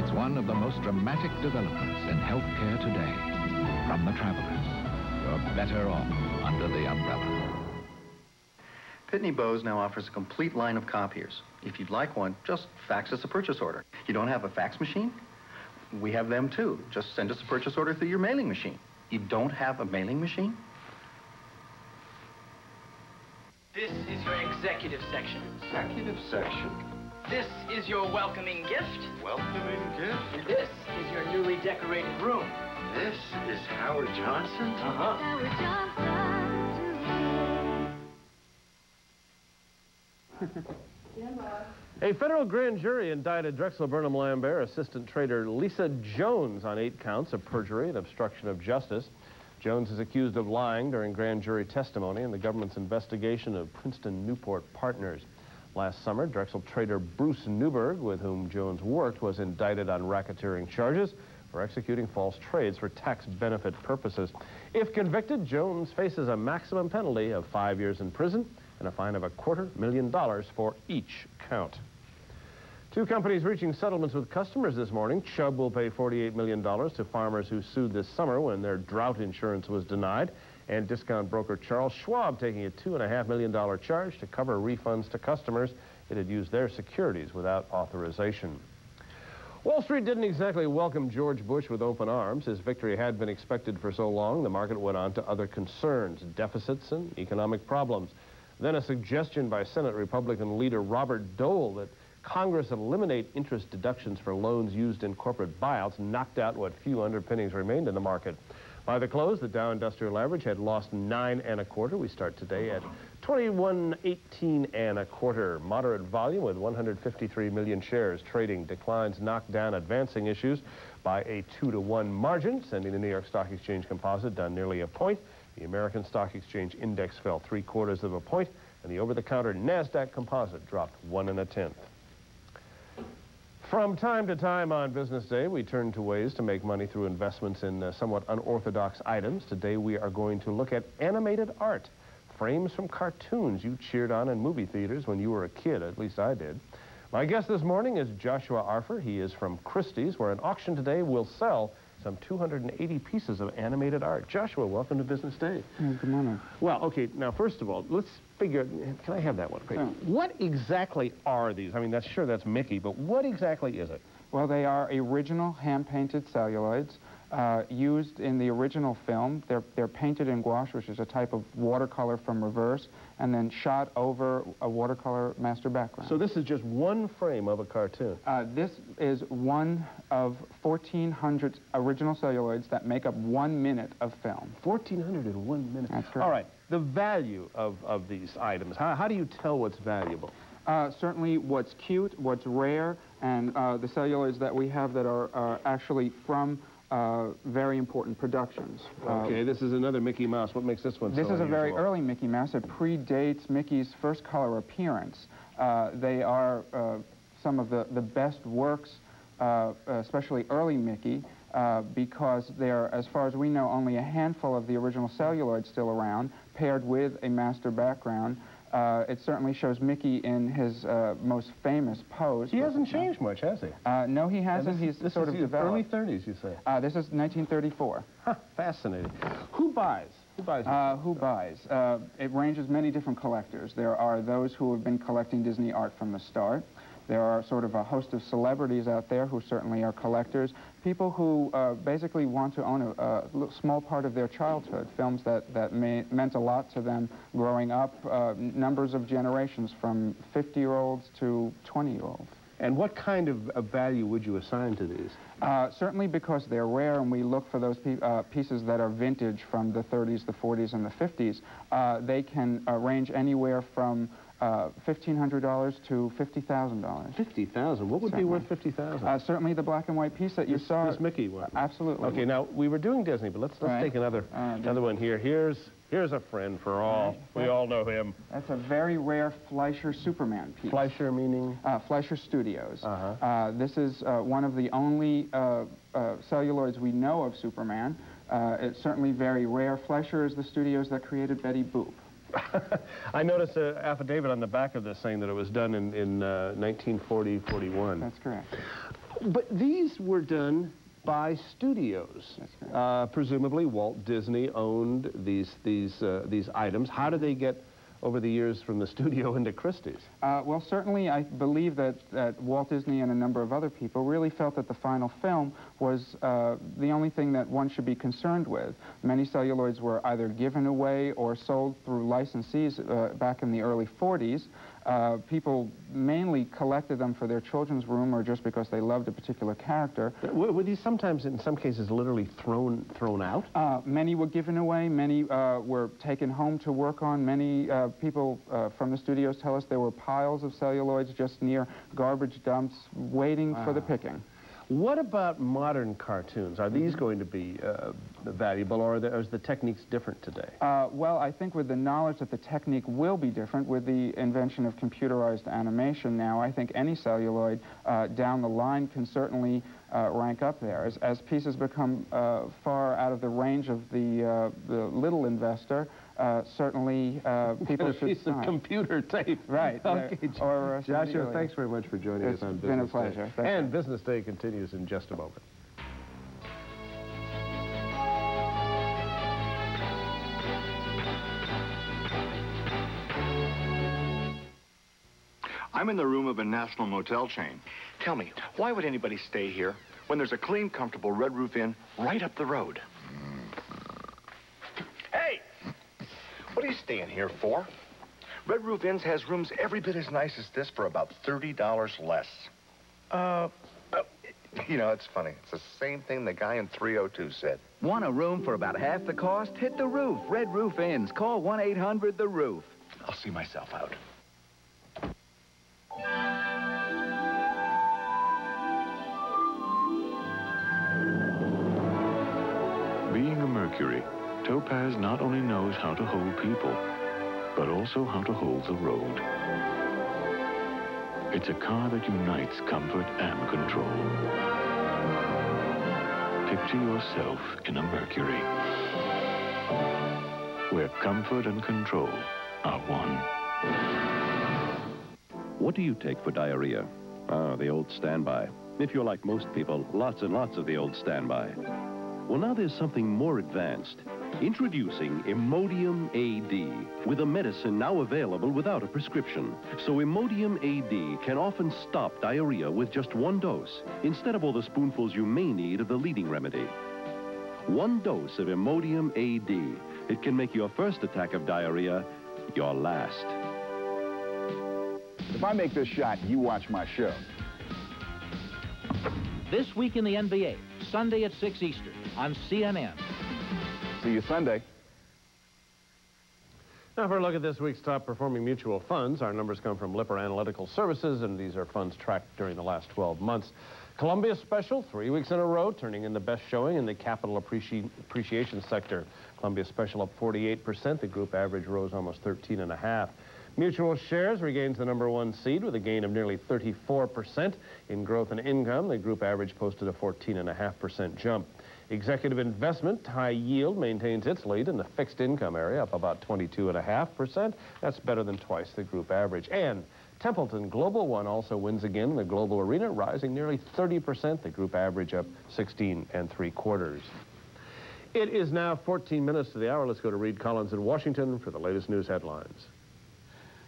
It's one of the most dramatic developments in healthcare today. From the travelers, you're better off under the umbrella. Pitney Bowes now offers a complete line of copiers. If you'd like one, just fax us a purchase order. You don't have a fax machine? We have them too. Just send us a purchase order through your mailing machine. You don't have a mailing machine? This is your executive section. Executive section. This is your welcoming gift. Welcoming gift. This is your newly decorated room. This is Howard Johnson. Uh-huh. A federal grand jury indicted Drexel Burnham Lambert assistant trader Lisa Jones on eight counts of perjury and obstruction of justice. Jones is accused of lying during grand jury testimony in the government's investigation of Princeton Newport Partners. Last summer, Drexel trader Bruce Newberg, with whom Jones worked, was indicted on racketeering charges for executing false trades for tax benefit purposes. If convicted, Jones faces a maximum penalty of five years in prison and a fine of a quarter million dollars for each count. Two companies reaching settlements with customers this morning. Chubb will pay $48 million to farmers who sued this summer when their drought insurance was denied. And discount broker Charles Schwab taking a $2.5 million charge to cover refunds to customers it had used their securities without authorization. Wall Street didn't exactly welcome George Bush with open arms. His victory had been expected for so long, the market went on to other concerns, deficits and economic problems. Then a suggestion by Senate Republican leader Robert Dole that Congress eliminate interest deductions for loans used in corporate buyouts knocked out what few underpinnings remained in the market. By the close, the Dow Industrial Average had lost nine and a quarter. We start today at 2118 and a quarter. Moderate volume with 153 million shares trading. Declines knocked down advancing issues by a two to one margin, sending the New York Stock Exchange Composite down nearly a point. The American Stock Exchange Index fell three quarters of a point, and the over-the-counter NASDAQ Composite dropped one and a tenth. From time to time on Business Day, we turn to ways to make money through investments in uh, somewhat unorthodox items. Today, we are going to look at animated art, frames from cartoons you cheered on in movie theaters when you were a kid, at least I did. My guest this morning is Joshua Arfer. He is from Christie's, where an auction today will sell some 280 pieces of animated art. Joshua, welcome to Business Day. good morning. Well, okay, now first of all, let's figure, can I have that one? Great. What exactly are these? I mean, that's sure that's Mickey, but what exactly is it? Well, they are original hand-painted celluloids uh, used in the original film. They're, they're painted in gouache, which is a type of watercolor from reverse, and then shot over a watercolor master background. So this is just one frame of a cartoon? Uh, this is one of 1,400 original celluloids that make up one minute of film. 1,400 in one minute? That's correct. All right, the value of, of these items, how, how do you tell what's valuable? Uh, certainly what's cute, what's rare, and uh, the celluloids that we have that are, are actually from uh, very important productions. Okay, Uh, this is another Mickey Mouse. What makes this one this so is a very early Mickey Mouse. It predates Mickey's first color appearance. Uh, they are uh, some of the, the best works, uh, especially early Mickey, uh, because they're, as far as we know, only a handful of the original celluloid still around, paired with a master background. Uh, it certainly shows Mickey in his uh, most famous pose. He hasn't changed much, has he? Uh, no, he hasn't. this He's this sort of the developed. early 30s, you say? Uh, this is 1934. Huh, fascinating. Who buys? Who buys? Uh, who buys? Uh, it ranges many different collectors. There are those who have been collecting Disney art from the start. There are sort of a host of celebrities out there who certainly are collectors. People who uh, basically want to own a, a small part of their childhood, films that, that may, meant a lot to them growing up, uh, numbers of generations from 50-year-olds to 20-year-olds. And what kind of, of value would you assign to these? Uh, certainly because they're rare and we look for those pe uh, pieces that are vintage from the 30s, the 40s, and the 50s. Uh, they can uh, range anywhere from uh, $1,500 to $50,000. 50000 What would be worth 50000 Uh, certainly the black and white piece that you This- saw. this Mickey one. Absolutely. Okay, now we were doing Disney, but let's let's Right. take another Uh, another one here. Here's here's a friend for all. We all know him. That's a very rare Fleischer Superman piece. Fleischer meaning? Uh, Fleischer Studios. Uh-huh. Uh, this is uh, one of the only uh, uh, celluloids we know of Superman. Uh, it's certainly very rare. Fleischer is the studios that created Betty Boop. I noticed an affidavit on the back of this saying that it was done in in uh, 1940-41. That's correct. But these were done by studios. Uh, presumably, Walt Disney owned these these uh, these items. How did they get over the years from the studio into Christie's? Uh, well, certainly I believe that, that Walt Disney and a number of other people really felt that the final film was uh, the only thing that one should be concerned with. Many celluloids were either given away or sold through licensees uh, back in the early 40s. Uh, people mainly collected them for their children's room or just because they loved a particular character. Were, were these sometimes, in some cases, literally thrown thrown out? Uh, many were given away. Many uh, were taken home to work on. Many uh, people uh, from the studios tell us there were piles of celluloids just near garbage dumps waiting for the picking. What about modern cartoons? Are these going to be uh, valuable, or are the, is the techniques different today? Uh, well, I think with the knowledge that the technique will be different with the invention of computerized animation now, I think any celluloid uh, down the line can certainly uh, rank up there. As, as pieces become uh, far out of the range of the, uh, the little investor, uh, certainly uh, people a should piece of computer tape. Right. Okay, or, uh, Joshua, thanks very much for joining It's us on been a Business pleasure. Day. Thank you. and Business Day continues in just a moment. I'm in the room of a national motel chain. Tell me, why would anybody stay here when there's a clean, comfortable Red Roof Inn right up the road? Hey! What are you staying here for? Red Roof Inns has rooms every bit as nice as this for about $30 less. Uh, uh, you know, it's funny. It's the same thing the guy in 302 said. Want a room for about half the cost? Hit the roof. Red Roof Inns. Call 1-800-THE-ROOF. I'll see myself out. Being a Mercury, Topaz not only knows how to hold people, but also how to hold the road. It's a car that unites comfort and control. Picture yourself in a Mercury, where comfort and control are one. What do you take for diarrhea? Ah, the old standby. If you're like most people, lots and lots of the old standby. Well, now there's something more advanced. Introducing Imodium AD, with a medicine now available without a prescription. So Imodium AD can often stop diarrhea with just one dose, instead of all the spoonfuls you may need of the leading remedy. One dose of Imodium AD. It can make your first attack of diarrhea your last. If I make this shot, you watch my show. This week in the NBA, Sunday at 6 Eastern on CNN. See you Sunday. Now for a look at this week's top performing mutual funds, our numbers come from Lipper Analytical Services, and these are funds tracked during the last 12 months. Columbia Special, three weeks in a row, turning in the best showing in the capital appreci appreciation sector. Columbia Special up 48%. The group average rose almost 13.5. Mutual Shares regains the number one seed with a gain of nearly 34%. In growth and income, the group average posted a 14.5% jump. Executive Investment High Yield maintains its lead in the fixed income area, up about 22.5%. That's better than twice the group average. And Templeton Global One also wins again in the global arena, rising nearly 30%. The group average up 16 and three quarters. It is now 14 minutes to the hour. Let's go to Reid Collins in Washington for the latest news headlines.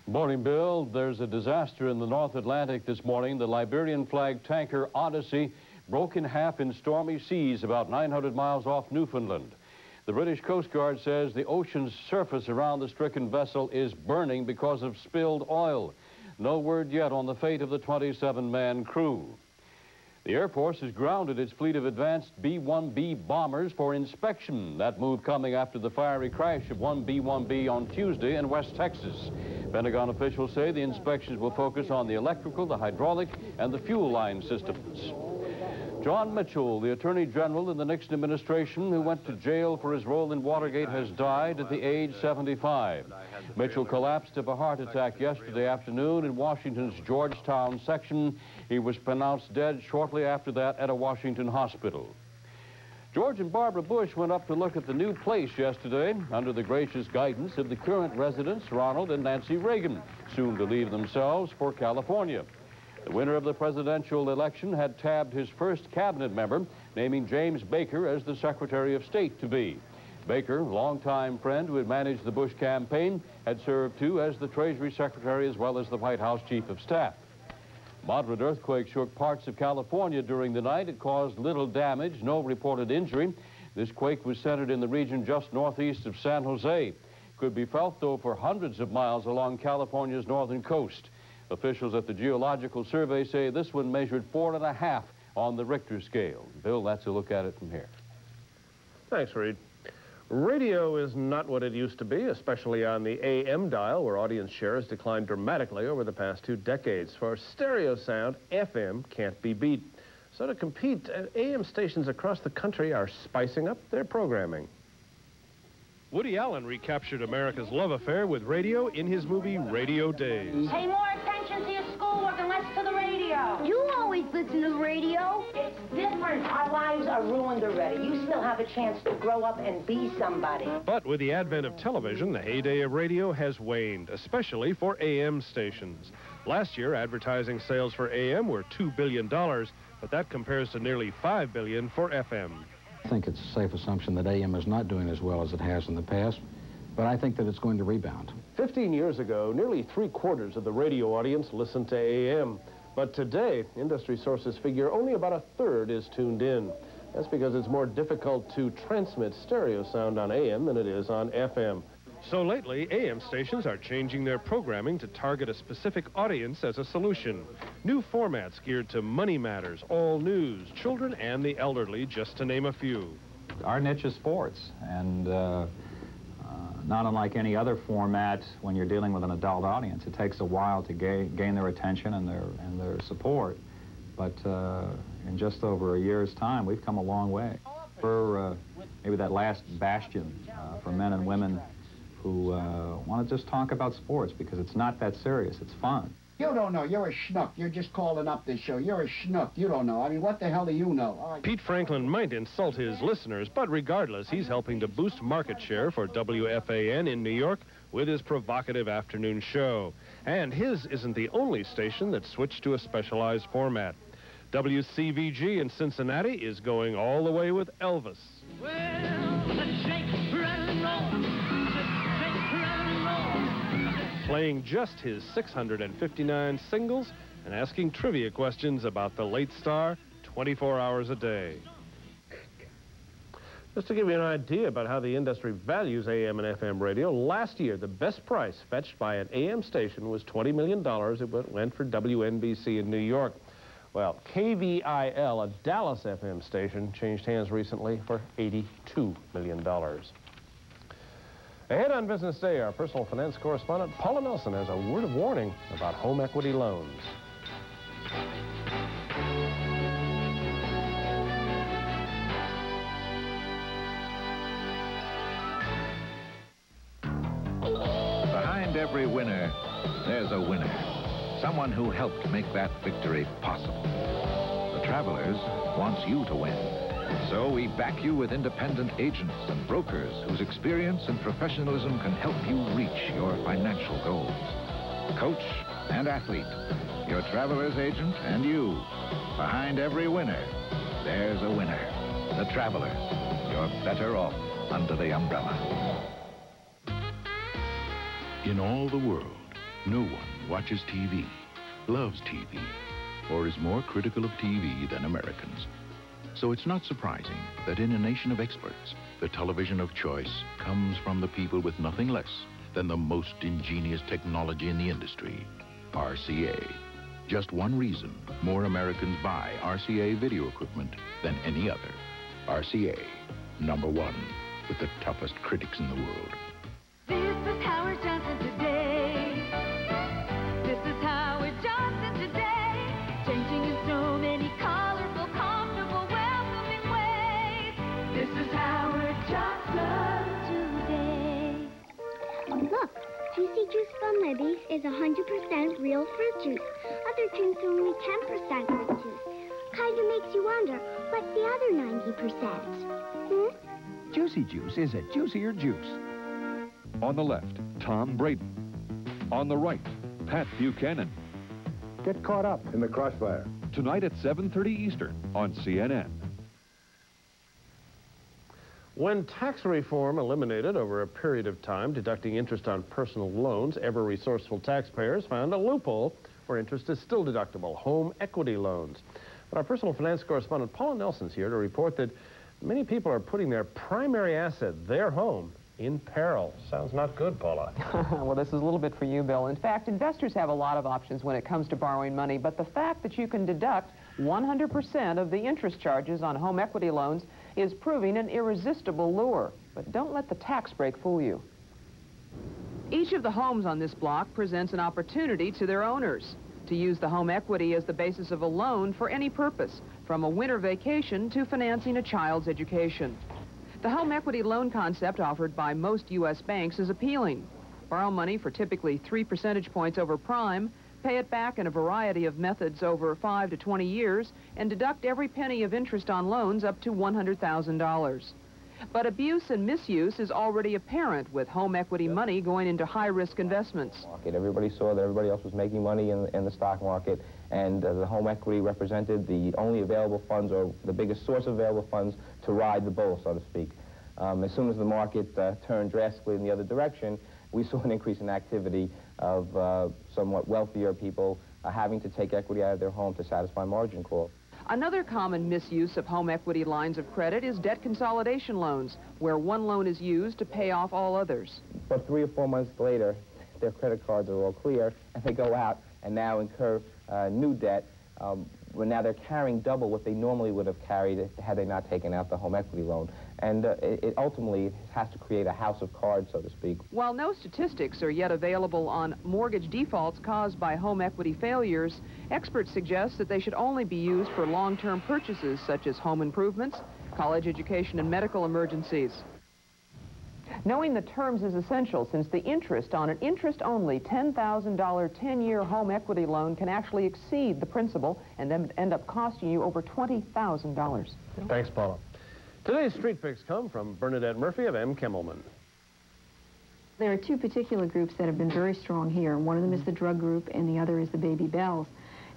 Morning, Bill. There's a disaster in the North Atlantic this morning. The Liberian flag tanker Odyssey broke in half in stormy seas about 900 miles off Newfoundland. The British Coast Guard says the ocean's surface around the stricken vessel is burning because of spilled oil. No word yet on the fate of the 27-man crew. The Air Force has grounded its fleet of advanced B-1B bombers for inspection. That move coming after the fiery crash of one B-1B on Tuesday in West Texas. Pentagon officials say the inspections will focus on the electrical, the hydraulic, and the fuel line systems. John Mitchell, the Attorney General in the Nixon administration who went to jail for his role in Watergate, has died at the age 75. Mitchell collapsed of a heart attack yesterday afternoon in Washington's Georgetown section. He was pronounced dead shortly after that at a Washington hospital. George and Barbara Bush went up to look at the new place yesterday under the gracious guidance of the current residents, Ronald and Nancy Reagan, soon to leave themselves for California. The winner of the presidential election had tabbed his first cabinet member, naming James Baker as the Secretary of State to be. Baker, longtime friend who had managed the Bush campaign, had served too as the Treasury Secretary as well as the White House Chief of Staff. Moderate earthquake shook parts of California during the night. It caused little damage, no reported injury. This quake was centered in the region just northeast of San Jose. Could be felt, though, for hundreds of miles along California's northern coast. Officials at the Geological Survey say this one measured four and a half on the Richter scale. Bill, that's a look at it from here. Thanks, Reid. Radio is not what it used to be, especially on the AM dial, where audience share has declined dramatically over the past two decades. For stereo sound, FM can't be beat. So to compete, uh, AM stations across the country are spicing up their programming. Woody Allen recaptured America's love affair with radio in his movie Radio Days. Pay more attention to your schoolwork and less to the radio. You always listen to the radio. It's different. Our lives are ruined already. You still have a chance to grow up and be somebody. But with the advent of television, the heyday of radio has waned, especially for AM stations. Last year, advertising sales for AM were $2 billion, but that compares to nearly 5 billion for FM. I think it's a safe assumption that AM is not doing as well as it has in the past, but I think that it's going to rebound. 15 years ago, nearly three quarters of the radio audience listened to AM. But today, industry sources figure only about a third is tuned in. That's because it's more difficult to transmit stereo sound on AM than it is on FM. So lately, AM stations are changing their programming to target a specific audience as a solution. New formats geared to money matters, all news, children, and the elderly, just to name a few. Our niche is sports, and uh, uh, not unlike any other format, when you're dealing with an adult audience, it takes a while to ga gain their attention and their, and their support. But uh, in just over a year's time, we've come a long way. We're uh, maybe that last bastion uh, for men and women who uh, want to just talk about sports because it's not that serious. It's fun. You don't know. You're a schnook. You're just calling up this show. You're a schnook. You don't know. I mean, what the hell do you know? Oh, Pete Franklin might insult his listeners, but regardless, he's helping to boost market share for WFAN in New York with his provocative afternoon show. And his isn't the only station that switched to a specialized format. WCVG in Cincinnati is going all the way with Elvis. Playing just his 659 singles and asking trivia questions about the late star 24 hours a day. Just to give you an idea about how the industry values AM and FM radio, last year the best price fetched by an AM station was $20 million. It went for WNBC in New York. Well, KVIL, a Dallas FM station, changed hands recently for $82 million. Ahead on Business Day, our personal finance correspondent, Paula Nelson, has a word of warning about home equity loans. Behind every winner, there's a winner. Someone who helped make that victory possible. The Travelers wants you to win. So we back you with independent agents and brokers whose experience and professionalism can help you reach your financial goals. Coach and athlete, your Travelers agent and you. Behind every winner, there's a winner. The Traveler. You're better off under the umbrella. In all the world, no one watches TV, loves TV, or is more critical of TV than Americans. So it's not surprising that in a nation of experts, the television of choice comes from the people with nothing less than the most ingenious technology in the industry, RCA. Just one reason more Americans buy RCA video equipment than any other. RCA, number one, with the toughest critics in the world. Juice from Libby's is 100% real fruit juice. Other drinks are only 10% fruit juice. Kinda makes you wonder, what's the other 90%? Hmm? Juicy Juice is a juicier juice. On the left, Tom Braden. On the right, Pat Buchanan. Get caught up in the crossfire. Tonight at 7.30 Eastern on CNN. When tax reform eliminated over a period of time deducting interest on personal loans, ever resourceful taxpayers found a loophole where interest is still deductible, home equity loans. But our personal finance correspondent Paula Nelson's here to report that many people are putting their primary asset, their home, in peril. Sounds not good, Paula. well, this is a little bit for you, Bill. In fact, investors have a lot of options when it comes to borrowing money, but the fact that you can deduct 100% of the interest charges on home equity loans is proving an irresistible lure. But don't let the tax break fool you. Each of the homes on this block presents an opportunity to their owners to use the home equity as the basis of a loan for any purpose, from a winter vacation to financing a child's education. The home equity loan concept offered by most U.S. banks is appealing. Borrow money for typically three percentage points over prime, pay it back in a variety of methods over 5 to 20 years, and deduct every penny of interest on loans up to $100,000. But abuse and misuse is already apparent with home equity money going into high-risk investments. Everybody saw that everybody else was making money in, in the stock market, and uh, the home equity represented the only available funds or the biggest source of available funds to ride the bull, so to speak. Um, as soon as the market uh, turned drastically in the other direction, we saw an increase in activity of uh, somewhat wealthier people uh, having to take equity out of their home to satisfy margin calls. Another common misuse of home equity lines of credit is debt consolidation loans, where one loan is used to pay off all others. But three or four months later, their credit cards are all clear, and they go out and now incur uh, new debt um, now they're carrying double what they normally would have carried had they not taken out the home equity loan. And uh, it, it, ultimately has to create a house of cards, so to speak. While no statistics are yet available on mortgage defaults caused by home equity failures, experts suggest that they should only be used for long-term purchases such as home improvements, college education, and medical emergencies. Knowing the terms is essential since the interest on an interest-only $10,000 10-year home equity loan can actually exceed the principal and then end up costing you over $20,000. Thanks, Paula. Today's Street Picks come from Bernadette Murphy of M. Kimmelman. There are two particular groups that have been very strong here. One of them is the drug group, and the other is the baby bells.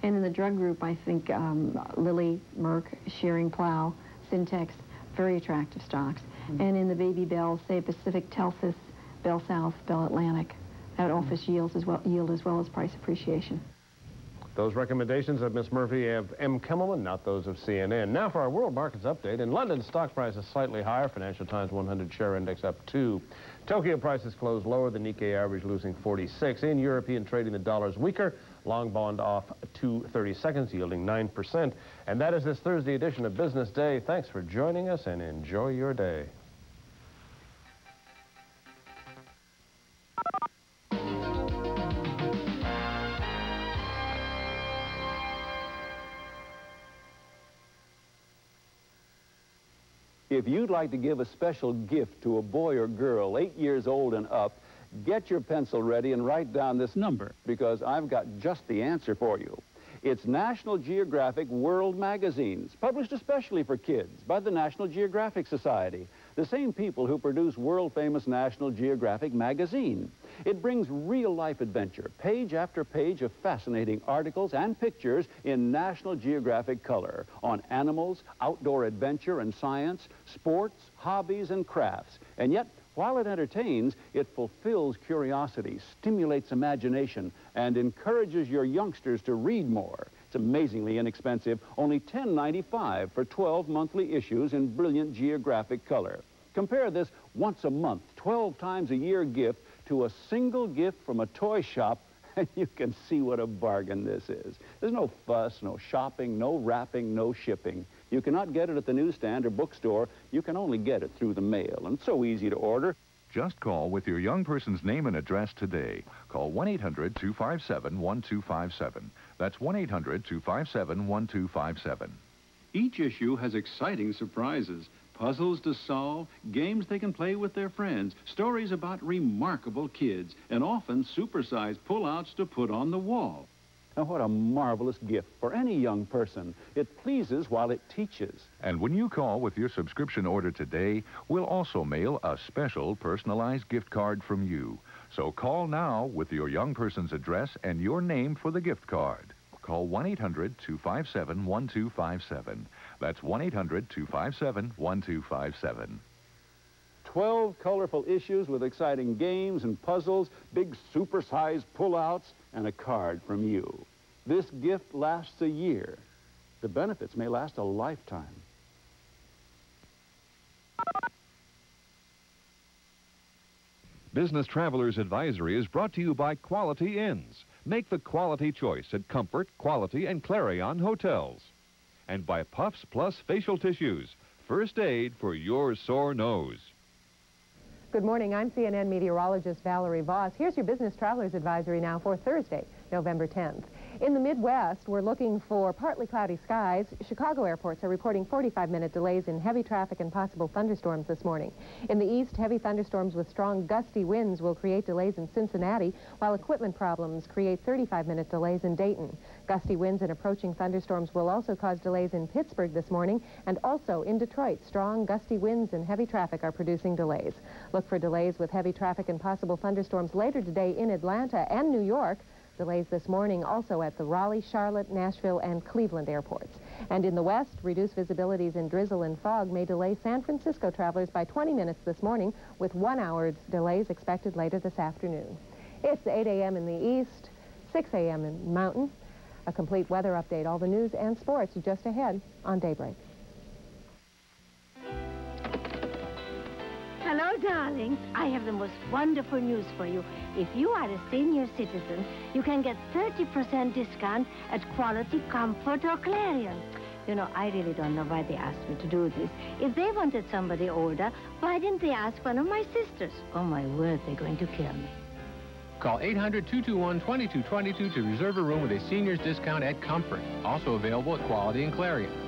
And in the drug group, I think um, Lilly, Merck, Schering-Plough, Syntex, very attractive stocks. Mm-hmm. And in the baby bells, say Pacific, Telesis, Bell South, Bell Atlantic. That mm-hmm. offers yields as well, yield as well as price appreciation. Those recommendations of Ms. Murphy of M. Kimmelman, not those of CNN. Now for our world markets update. In London, stock prices slightly higher. Financial Times 100 share index up 2. Tokyo prices closed lower. The Nikkei average losing 46. In European trading, the dollar's weaker. Long bond off 230 seconds, yielding 9%. And that is this Thursday edition of Business Day. Thanks for joining us and enjoy your day. If you'd like to give a special gift to a boy or girl eight years old and up, get your pencil ready and write down this number because I've got just the answer for you. It's National Geographic World Magazines, published especially for kids by the National Geographic Society, the same people who produce world-famous National Geographic magazine. It brings real-life adventure, page after page of fascinating articles and pictures in National Geographic color on animals, outdoor adventure and science, sports, hobbies, and crafts. And yet, while it entertains, it fulfills curiosity, stimulates imagination, and encourages your youngsters to read more. Amazingly inexpensive, only $10.95 for 12 monthly issues in brilliant geographic color. Compare this once a month, 12 times a year gift to a single gift from a toy shop and you can see what a bargain this is. There's no fuss, no shopping, no wrapping, no shipping. You cannot get it at the newsstand or bookstore. You can only get it through the mail, and it's so easy to order. Just call with your young person's name and address today. Call 1-800-257-1257. That's 1-800-257-1257. Each issue has exciting surprises, puzzles to solve, games they can play with their friends, stories about remarkable kids, and often supersized pullouts to put on the wall. Now, what a marvelous gift for any young person. It pleases while it teaches. And when you call with your subscription order today, we'll also mail a special personalized gift card from you. So call now with your young person's address and your name for the gift card. Call 1-800-257-1257. That's 1-800-257-1257. 12 colorful issues with exciting games and puzzles, big supersized pullouts, and a card from you. This gift lasts a year. The benefits may last a lifetime. Business Travelers Advisory is brought to you by Quality Inns. Make the quality choice at Comfort, Quality, and Clarion Hotels. And by Puffs Plus Facial Tissues, first aid for your sore nose. Good morning. I'm CNN meteorologist Valerie Voss. Here's your Business Travelers Advisory now for Thursday, November 10th. In the Midwest, we're looking for partly cloudy skies. Chicago airports are reporting 45-minute delays in heavy traffic and possible thunderstorms this morning. In the east, heavy thunderstorms with strong gusty winds will create delays in Cincinnati, while equipment problems create 35-minute delays in Dayton. Gusty winds and approaching thunderstorms will also cause delays in Pittsburgh this morning and also in Detroit. Strong gusty winds and heavy traffic are producing delays. Look for delays with heavy traffic and possible thunderstorms later today in Atlanta and New York. Delays this morning also at the Raleigh, Charlotte, Nashville, and Cleveland airports. And in the west, reduced visibilities in drizzle and fog may delay San Francisco travelers by 20 minutes this morning, with one hour's delays expected later this afternoon. It's 8 a.m. in the east, 6 a.m. in Mountain. A complete weather update, all the news and sports just ahead on Daybreak. Hello, darlings. I have the most wonderful news for you. If you are a senior citizen, you can get 30% discount at Quality, Comfort, or Clarion. You know, I really don't know why they asked me to do this. If they wanted somebody older, why didn't they ask one of my sisters? Oh, my word, they're going to kill me. Call 800-221-2222 to reserve a room with a senior's discount at Comfort. Also available at Quality and Clarion.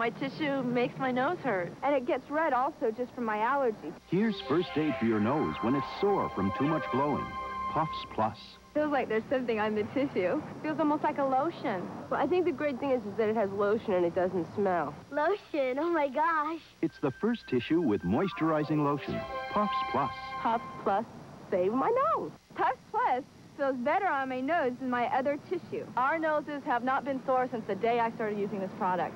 My tissue makes my nose hurt. And it gets red also just from my allergies. Here's first aid for your nose when it's sore from too much blowing. Puffs Plus. Feels like there's something on the tissue. Feels almost like a lotion. Well, I think the great thing is, is that it has lotion and it doesn't smell. Lotion, oh my gosh. It's the first tissue with moisturizing lotion. Puffs Plus. Puffs Plus save my nose. Puffs Plus feels better on my nose than my other tissue. Our noses have not been sore since the day I started using this product.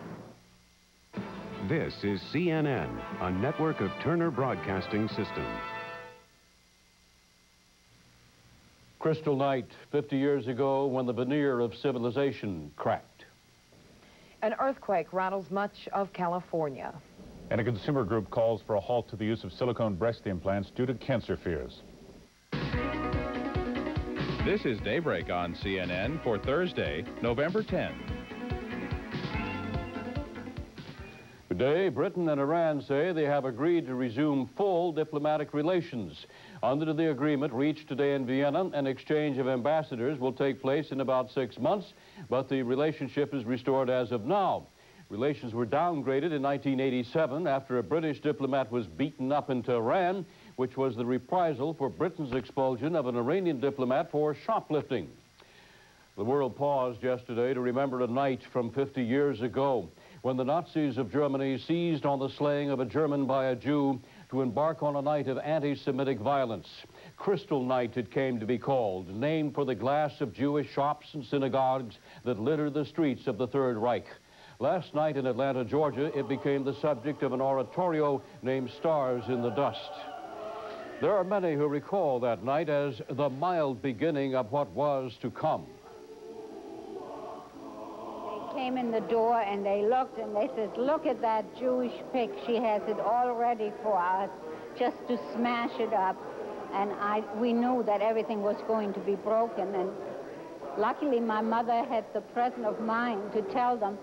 This is CNN, a network of Turner Broadcasting System. Crystal night, 50 years ago, when the veneer of civilization cracked. An earthquake rattles much of California. And a consumer group calls for a halt to the use of silicone breast implants due to cancer fears. This is Daybreak on CNN for Thursday, November 10. Today, Britain and Iran say they have agreed to resume full diplomatic relations. Under the agreement reached today in Vienna, an exchange of ambassadors will take place in about six months, but the relationship is restored as of now. Relations were downgraded in 1987 after a British diplomat was beaten up in Tehran, which was the reprisal for Britain's expulsion of an Iranian diplomat for shoplifting. The world paused yesterday to remember a night from 50 years ago when the Nazis of Germany seized on the slaying of a German by a Jew to embark on a night of anti-Semitic violence. Crystal Night it came to be called, named for the glass of Jewish shops and synagogues that litter the streets of the Third Reich. Last night in Atlanta, Georgia, it became the subject of an oratorio named Stars in the Dust. There are many who recall that night as the mild beginning of what was to come came in the door and they looked and they said, look at that Jewish pig. She has it all ready for us just to smash it up. And I, we knew that everything was going to be broken. And luckily my mother had the presence of mind to tell them,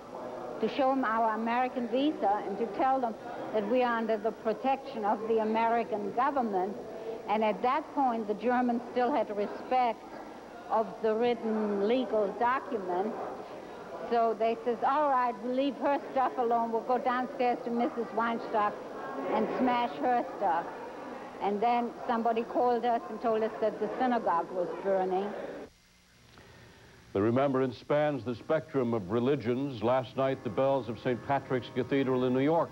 to show them our American visa and to tell them that we are under the protection of the American government. And at that point, the Germans still had respect of the written legal documents so they says, all right, we'll leave her stuff alone. We'll go downstairs to Mrs. Weinstock and smash her stuff. And then somebody called us and told us that the synagogue was burning. The remembrance spans the spectrum of religions. Last night, the bells of St. Patrick's Cathedral in New York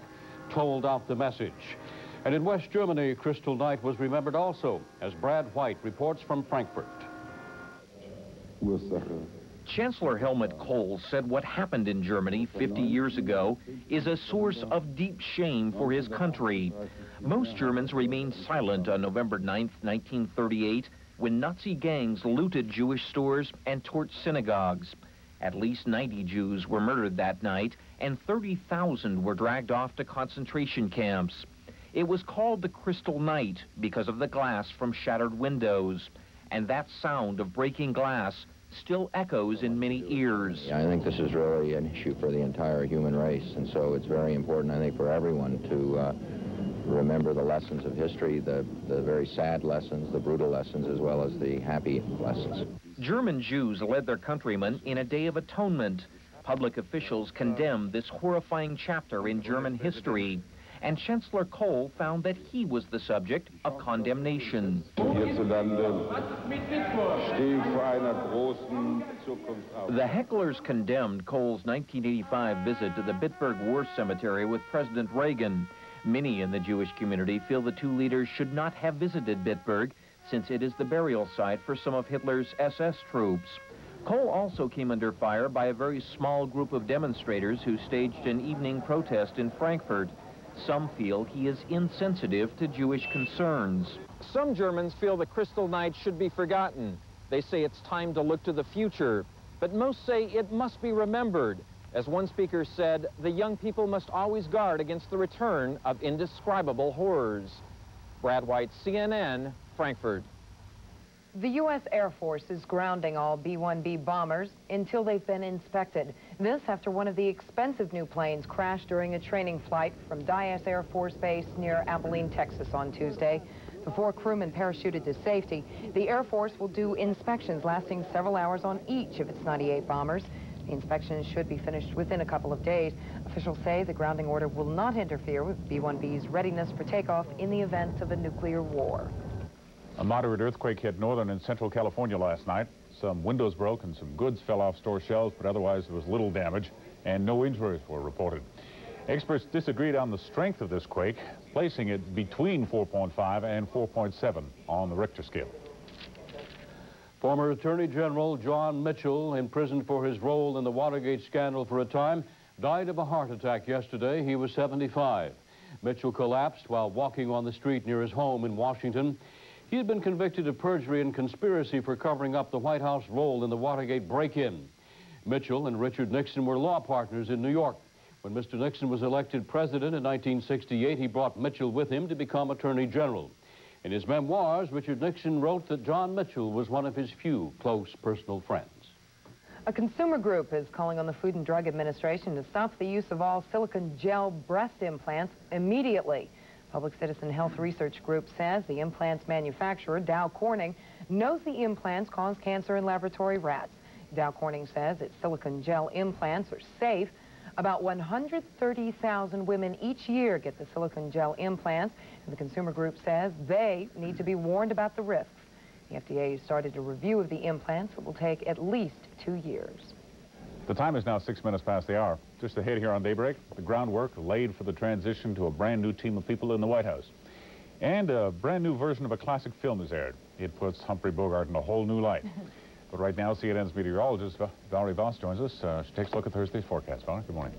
tolled out the message. And in West Germany, Crystal Night was remembered also, as Brad White reports from Frankfurt. Chancellor Helmut Kohl said what happened in Germany 50 years ago is a source of deep shame for his country. Most Germans remained silent on November 9, 1938, when Nazi gangs looted Jewish stores and torched synagogues. At least 90 Jews were murdered that night, and 30,000 were dragged off to concentration camps. It was called the Crystal Night because of the glass from shattered windows, and that sound of breaking glass still echoes in many ears. I think this is really an issue for the entire human race, and so it's very important, I think, for everyone to uh, remember the lessons of history, the, the very sad lessons, the brutal lessons, as well as the happy lessons. German Jews led their countrymen in a day of atonement. Public officials condemned this horrifying chapter in German history and Chancellor Kohl found that he was the subject of condemnation. The hecklers condemned Kohl's 1985 visit to the Bitburg War Cemetery with President Reagan. Many in the Jewish community feel the two leaders should not have visited Bitburg since it is the burial site for some of Hitler's SS troops. Kohl also came under fire by a very small group of demonstrators who staged an evening protest in Frankfurt. Some feel he is insensitive to Jewish concerns. Some Germans feel the Crystal Night should be forgotten. They say it's time to look to the future. But most say it must be remembered. As one speaker said, the young people must always guard against the return of indescribable horrors. Brad White, CNN, Frankfurt. The U.S. Air Force is grounding all B-1B bombers until they've been inspected. This after one of the expensive new planes crashed during a training flight from Dyess Air Force Base near Abilene, Texas on Tuesday. The four crewmen parachuted to safety. The Air Force will do inspections lasting several hours on each of its 98 bombers. The inspections should be finished within a couple of days. Officials say the grounding order will not interfere with B-1B's readiness for takeoff in the event of a nuclear war. A moderate earthquake hit northern and central California last night. Some windows broke and some goods fell off store shelves, but otherwise there was little damage and no injuries were reported. Experts disagreed on the strength of this quake, placing it between 4.5 and 4.7 on the Richter scale. Former Attorney General John Mitchell, imprisoned for his role in the Watergate scandal for a time, died of a heart attack yesterday. He was 75. Mitchell collapsed while walking on the street near his home in Washington. He had been convicted of perjury and conspiracy for covering up the White House role in the Watergate break-in. Mitchell and Richard Nixon were law partners in New York. When Mr. Nixon was elected president in 1968, he brought Mitchell with him to become Attorney General. In his memoirs, Richard Nixon wrote that John Mitchell was one of his few close personal friends. A consumer group is calling on the Food and Drug Administration to stop the use of all silicone gel breast implants immediately. Public Citizen Health Research Group says the implants manufacturer, Dow Corning, knows the implants cause cancer in laboratory rats. Dow Corning says its silicone gel implants are safe. About 130,000 women each year get the silicone gel implants, and the consumer group says they need to be warned about the risks. The FDA started a review of the implants that will take at least two years. The time is now six minutes past the hour. Just ahead here on Daybreak, the groundwork laid for the transition to a brand new team of people in the White House. And a brand new version of a classic film is aired. It puts Humphrey Bogart in a whole new light. but right now, CNN's meteorologist, Valerie Voss, joins us. Uh, she takes a look at Thursday's forecast. Valerie, good morning.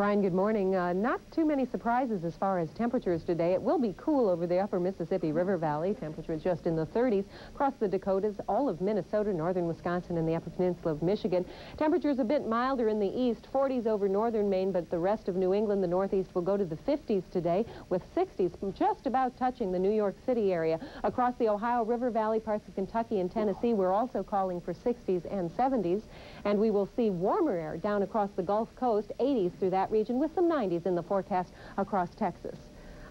Brian, good morning. Uh, not too many surprises as far as temperatures today. It will be cool over the upper Mississippi River Valley. Temperatures just in the 30s. Across the Dakotas, all of Minnesota, northern Wisconsin, and the upper peninsula of Michigan. Temperatures a bit milder in the east, 40s over northern Maine, but the rest of New England, the northeast, will go to the 50s today, with 60s just about touching the New York City area. Across the Ohio River Valley, parts of Kentucky and Tennessee, we're also calling for 60s and 70s. And we will see warmer air down across the Gulf Coast, 80s through that region with some 90s in the forecast across Texas.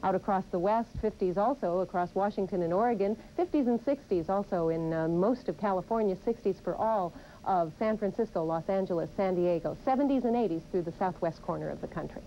Out across the west, 50s also across Washington and Oregon, 50s and 60s also in uh, most of California, 60s for all of San Francisco, Los Angeles, San Diego, 70s and 80s through the southwest corner of the country.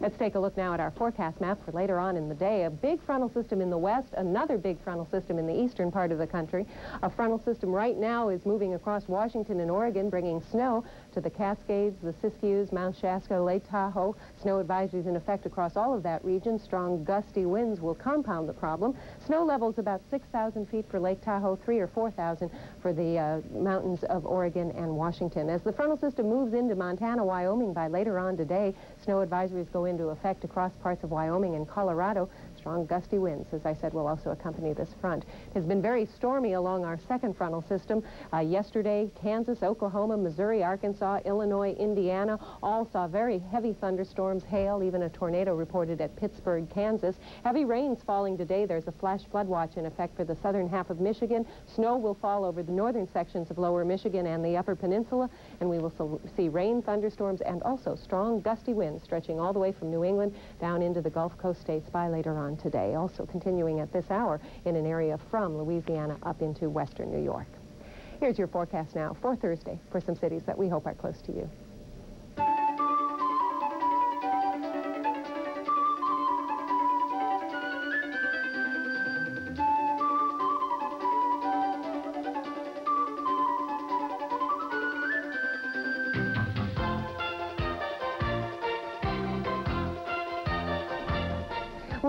Let's take a look now at our forecast map for later on in the day. A big frontal system in the west, another big frontal system in the eastern part of the country. A frontal system right now is moving across Washington and Oregon, bringing snow to the Cascades, the Siskiyous, Mount Shasta, Lake Tahoe. Snow advisories in effect across all of that region. Strong gusty winds will compound the problem. Snow levels about 6,000 feet for Lake Tahoe, 3 or 4,000 for the uh, mountains of Oregon and Washington. As the frontal system moves into Montana, Wyoming by later on today, snow advisories go into effect across parts of Wyoming and Colorado. Strong gusty winds, as I said, will also accompany this front. It has been very stormy along our second frontal system. Uh, yesterday, Kansas, Oklahoma, Missouri, Arkansas, Illinois, Indiana all saw very heavy thunderstorms, hail, even a tornado reported at Pittsburgh, Kansas. Heavy rains falling today. There's a flash flood watch in effect for the southern half of Michigan. Snow will fall over the northern sections of lower Michigan and the upper peninsula, and we will see rain, thunderstorms, and also strong gusty winds stretching all the way from New England down into the Gulf Coast states by later on today. Also continuing at this hour in an area from Louisiana up into western New York. Here's your forecast now for Thursday for some cities that we hope are close to you.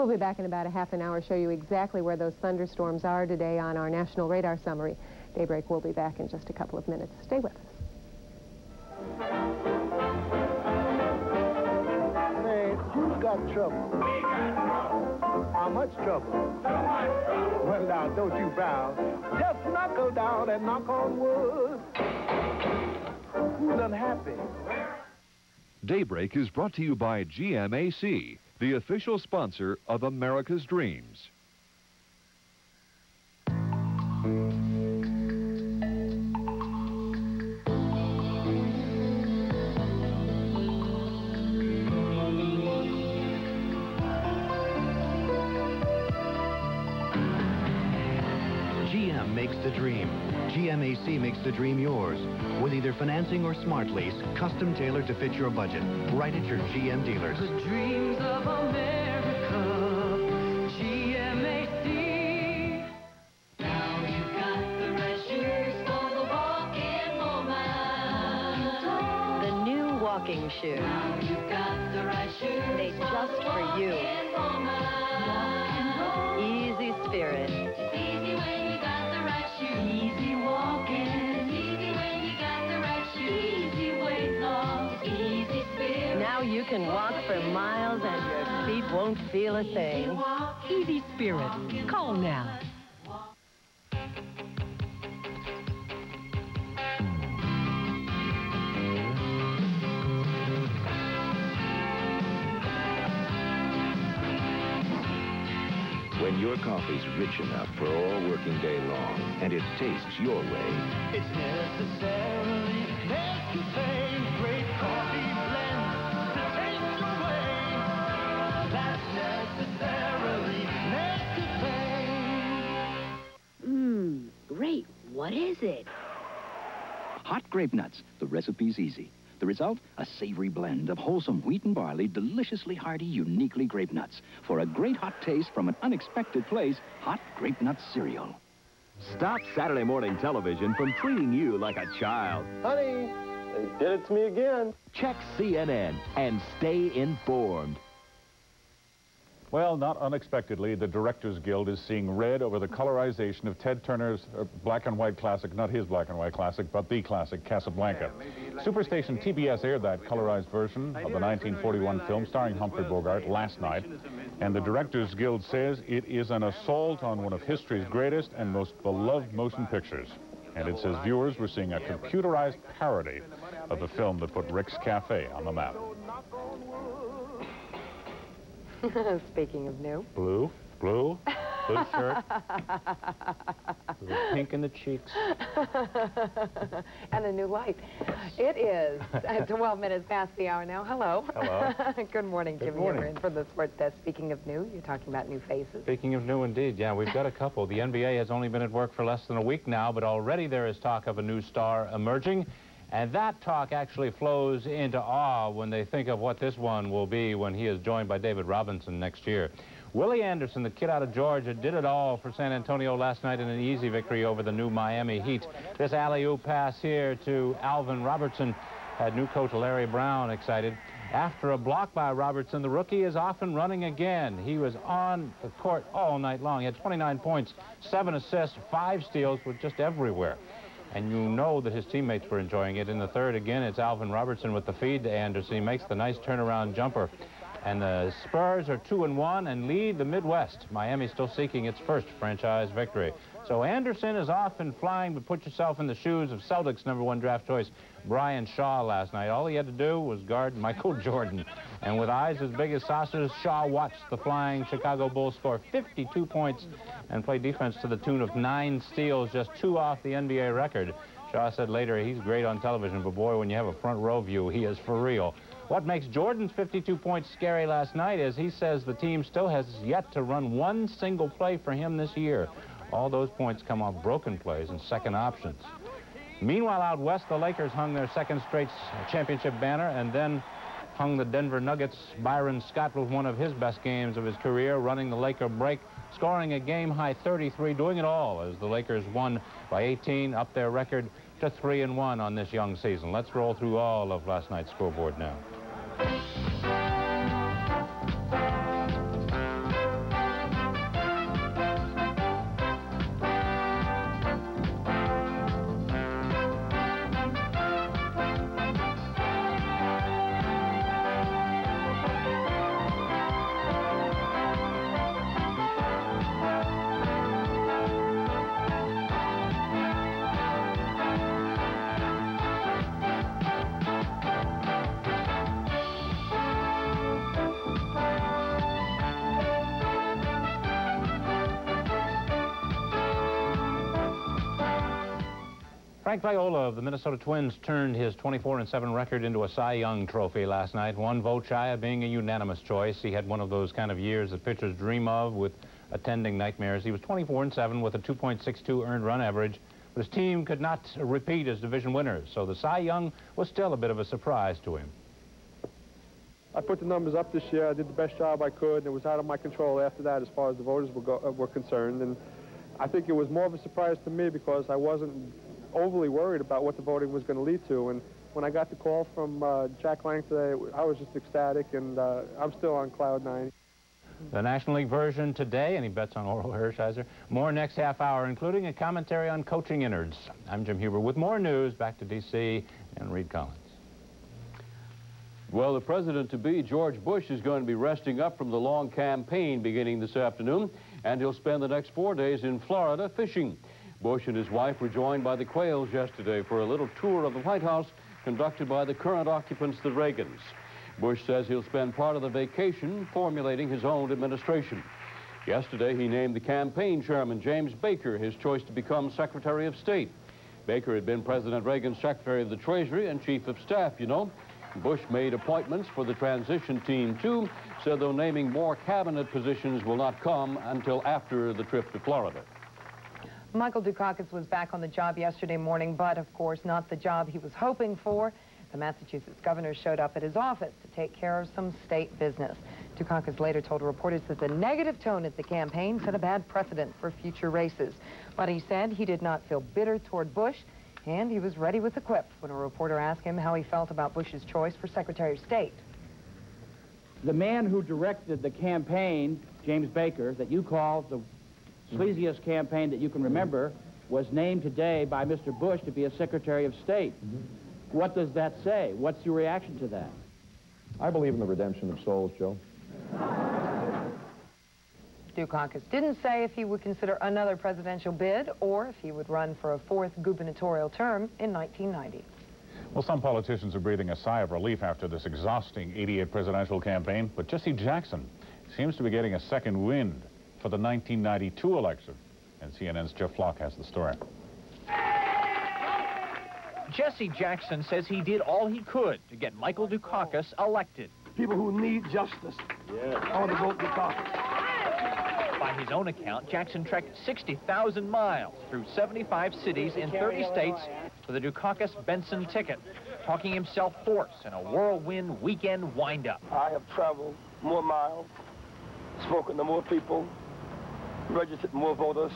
Be back in about a half an hour, show you exactly where those thunderstorms are today on our national radar summary. Daybreak will be back in just a couple of minutes. Stay with us. Hey, who's got trouble? We got trouble. How much trouble? So much trouble. Well, now, don't you frown. Just knuckle down and knock on wood. Who's unhappy? Daybreak is brought to you by GMAC the official sponsor of America's Dreams. GMAC makes the dream yours. With either financing or smart lease, custom tailored to fit your budget. Right at your GM dealers. The dreams of America, GMAC. Now you got the right shoes for the walking woman. The new walking shoe. Now you got the right shoes miles and your feet won't feel a thing. Easy spirit. Call now. When your coffee's rich enough for all working day long, and it tastes your way, It's necessarily Nescafe. Great coffee What is it? Hot grape nuts. The recipe's easy. The result? A savory blend of wholesome wheat and barley, deliciously hearty, uniquely grape nuts. For a great hot taste from an unexpected place, hot grape nuts cereal. Stop Saturday morning television from treating you like a child. Honey, they did it to me again. Check CNN and stay informed. Well, not unexpectedly, the Directors Guild is seeing red over the colorization of Ted Turner's uh, black and white classic, not his black and white classic, but the classic, Casablanca. Superstation TBS aired that colorized version of the 1941 film starring Humphrey Bogart last night, and the Directors Guild says it is an assault on one of history's greatest and most beloved motion pictures. And it says viewers were seeing a computerized parody of the film that put Rick's Cafe on the map. Speaking of new. Blue, blue, blue shirt, pink in the cheeks. and a new light. It is uh, 12 minutes past the hour now. Hello. Hello. Good morning, Good Jim. morning. You're in for the sports desk. Speaking of new, you're talking about new faces. Speaking of new indeed, yeah, we've got a couple. The NBA has only been at work for less than a week now, but already there is talk of a new star emerging. And that talk actually flows into awe when they think of what this one will be when he is joined by David Robinson next year. Willie Anderson, the kid out of Georgia, did it all for San Antonio last night in an easy victory over the new Miami Heat. This alley-oop pass here to Alvin Robertson had new coach Larry Brown excited. After a block by Robertson, the rookie is off and running again. He was on the court all night long. He had 29 points, seven assists, five steals, was just everywhere. And you know that his teammates were enjoying it. In the third, again, it's Alvin Robertson with the feed to Anderson. He makes the nice turnaround jumper. And the Spurs are 2 and 1 and lead the Midwest. Miami still seeking its first franchise victory. So Anderson is off and flying, but put yourself in the shoes of Celtics number one draft choice Brian Shaw last night. All he had to do was guard Michael Jordan. And with eyes as big as saucers, Shaw watched the flying Chicago Bulls score 52 points and play defense to the tune of nine steals, just two off the NBA record. Shaw said later he's great on television, but boy, when you have a front row view, he is for real. What makes Jordan's 52 points scary last night is he says the team still has yet to run one single play for him this year. All those points come off broken plays and second options. Meanwhile, out west, the Lakers hung their second straight championship banner and then hung the Denver Nuggets. Byron Scott with one of his best games of his career, running the Laker break, scoring a game-high 33, doing it all as the Lakers won by 18, up their record to 3 and 1 on this young season. Let's roll through all of last night's scoreboard now. Frank Viola of the Minnesota Twins turned his 24-7 record into a Cy Young trophy last night, one vote shy of being a unanimous choice. He had one of those kind of years that pitchers dream of with attending nightmares. He was 24-7 with a 2.62 earned run average, but his team could not repeat as division winners, so the Cy Young was still a bit of a surprise to him. I put the numbers up this year. I did the best job I could, it was out of my control after that as far as the voters were, go, uh, were concerned. And I think it was more of a surprise to me because I wasn't overly worried about what the voting was going to lead to. And when I got the call from uh, Jack Lang today, I was just ecstatic, and uh, I'm still on cloud nine. The National League version today, and he bets on Orel Hershiser. More next half hour, including a commentary on coaching innards. I'm Jim Huber with more news. Back to D.C. and Reid Collins. Well, the president-to-be, George Bush, is going to be resting up from the long campaign beginning this afternoon, and he'll spend the next four days in Florida fishing. Bush and his wife were joined by the Quayles yesterday for a little tour of the White House conducted by the current occupants, the Reagans. Bush says he'll spend part of the vacation formulating his own administration. Yesterday, he named the campaign chairman, James Baker, his choice to become Secretary of State. Baker had been President Reagan's Secretary of the Treasury and Chief of Staff, you know. Bush made appointments for the transition team, too, said though naming more cabinet positions will not come until after the trip to Florida. Michael Dukakis was back on the job yesterday morning, but of course not the job he was hoping for. The Massachusetts governor showed up at his office to take care of some state business. Dukakis later told reporters that the negative tone at the campaign set a bad precedent for future races. But he said he did not feel bitter toward Bush, and he was ready with the quip when a reporter asked him how he felt about Bush's choice for Secretary of State. The man who directed the campaign, James Baker, that you call the sleaziest campaign that you can remember, was named today by Mr. Bush to be a Secretary of State. What does that say? What's your reaction to that? I believe in the redemption of souls, Joe. Dukakis didn't say if he would consider another presidential bid or if he would run for a fourth gubernatorial term in 1990. Well, some politicians are breathing a sigh of relief after this exhausting 88 presidential campaign, but Jesse Jackson seems to be getting a second wind for the 1992 election. And CNN's Jeff Flock has the story. Jesse Jackson says he did all he could to get Michael Dukakis elected. People who need justice. Yeah. I want to vote Dukakis. By his own account, Jackson trekked 60,000 miles through 75 cities in 30 states for the Dukakis Bentsen ticket, talking himself hoarse in a whirlwind weekend windup. I have traveled more miles, spoken to more people, registered more voters,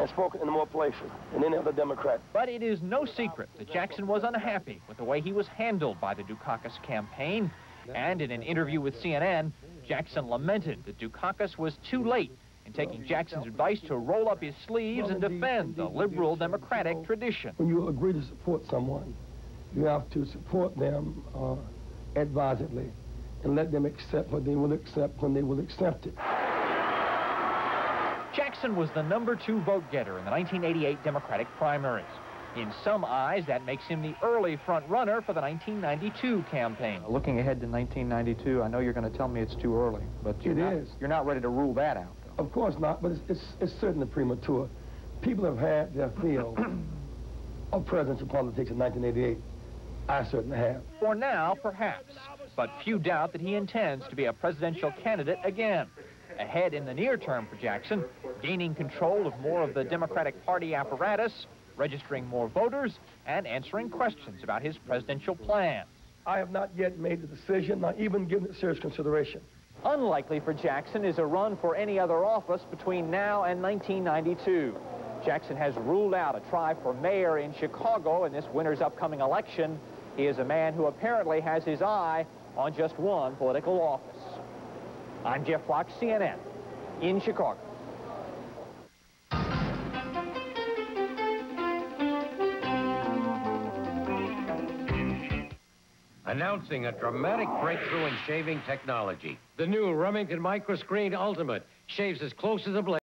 and spoken in more places than any other Democrat. But it is no secret that Jackson was unhappy with the way he was handled by the Dukakis campaign. And in an interview with CNN, Jackson lamented that Dukakis was too late in taking Jackson's advice to roll up his sleeves and defend the liberal Democratic tradition. When you agree to support someone, you have to support them uh, advisedly and let them accept what they will accept when they will accept it. Jackson was the number two vote getter in the 1988 Democratic primaries. In some eyes, that makes him the early front runner for the 1992 campaign. Uh, looking ahead to 1992, I know you're going to tell me it's too early, but you're It not, is. You're not ready to rule that out. Of course not, but it's, it's, it's certainly premature. People have had their fill of presidential politics in 1988. I certainly have. For now, perhaps. But few doubt that he intends to be a presidential candidate again. Ahead in the near term for Jackson, gaining control of more of the Democratic Party apparatus, registering more voters, and answering questions about his presidential plan. I have not yet made the decision, not even given it serious consideration. Unlikely for Jackson is a run for any other office between now and 1992. Jackson has ruled out a try for mayor in Chicago in this winter's upcoming election. He is a man who apparently has his eye on just one political office. I'm Jeff Flock, CNN, in Chicago. Announcing a dramatic breakthrough in shaving technology. The new Remington Microscreen Ultimate shaves as close as a blade.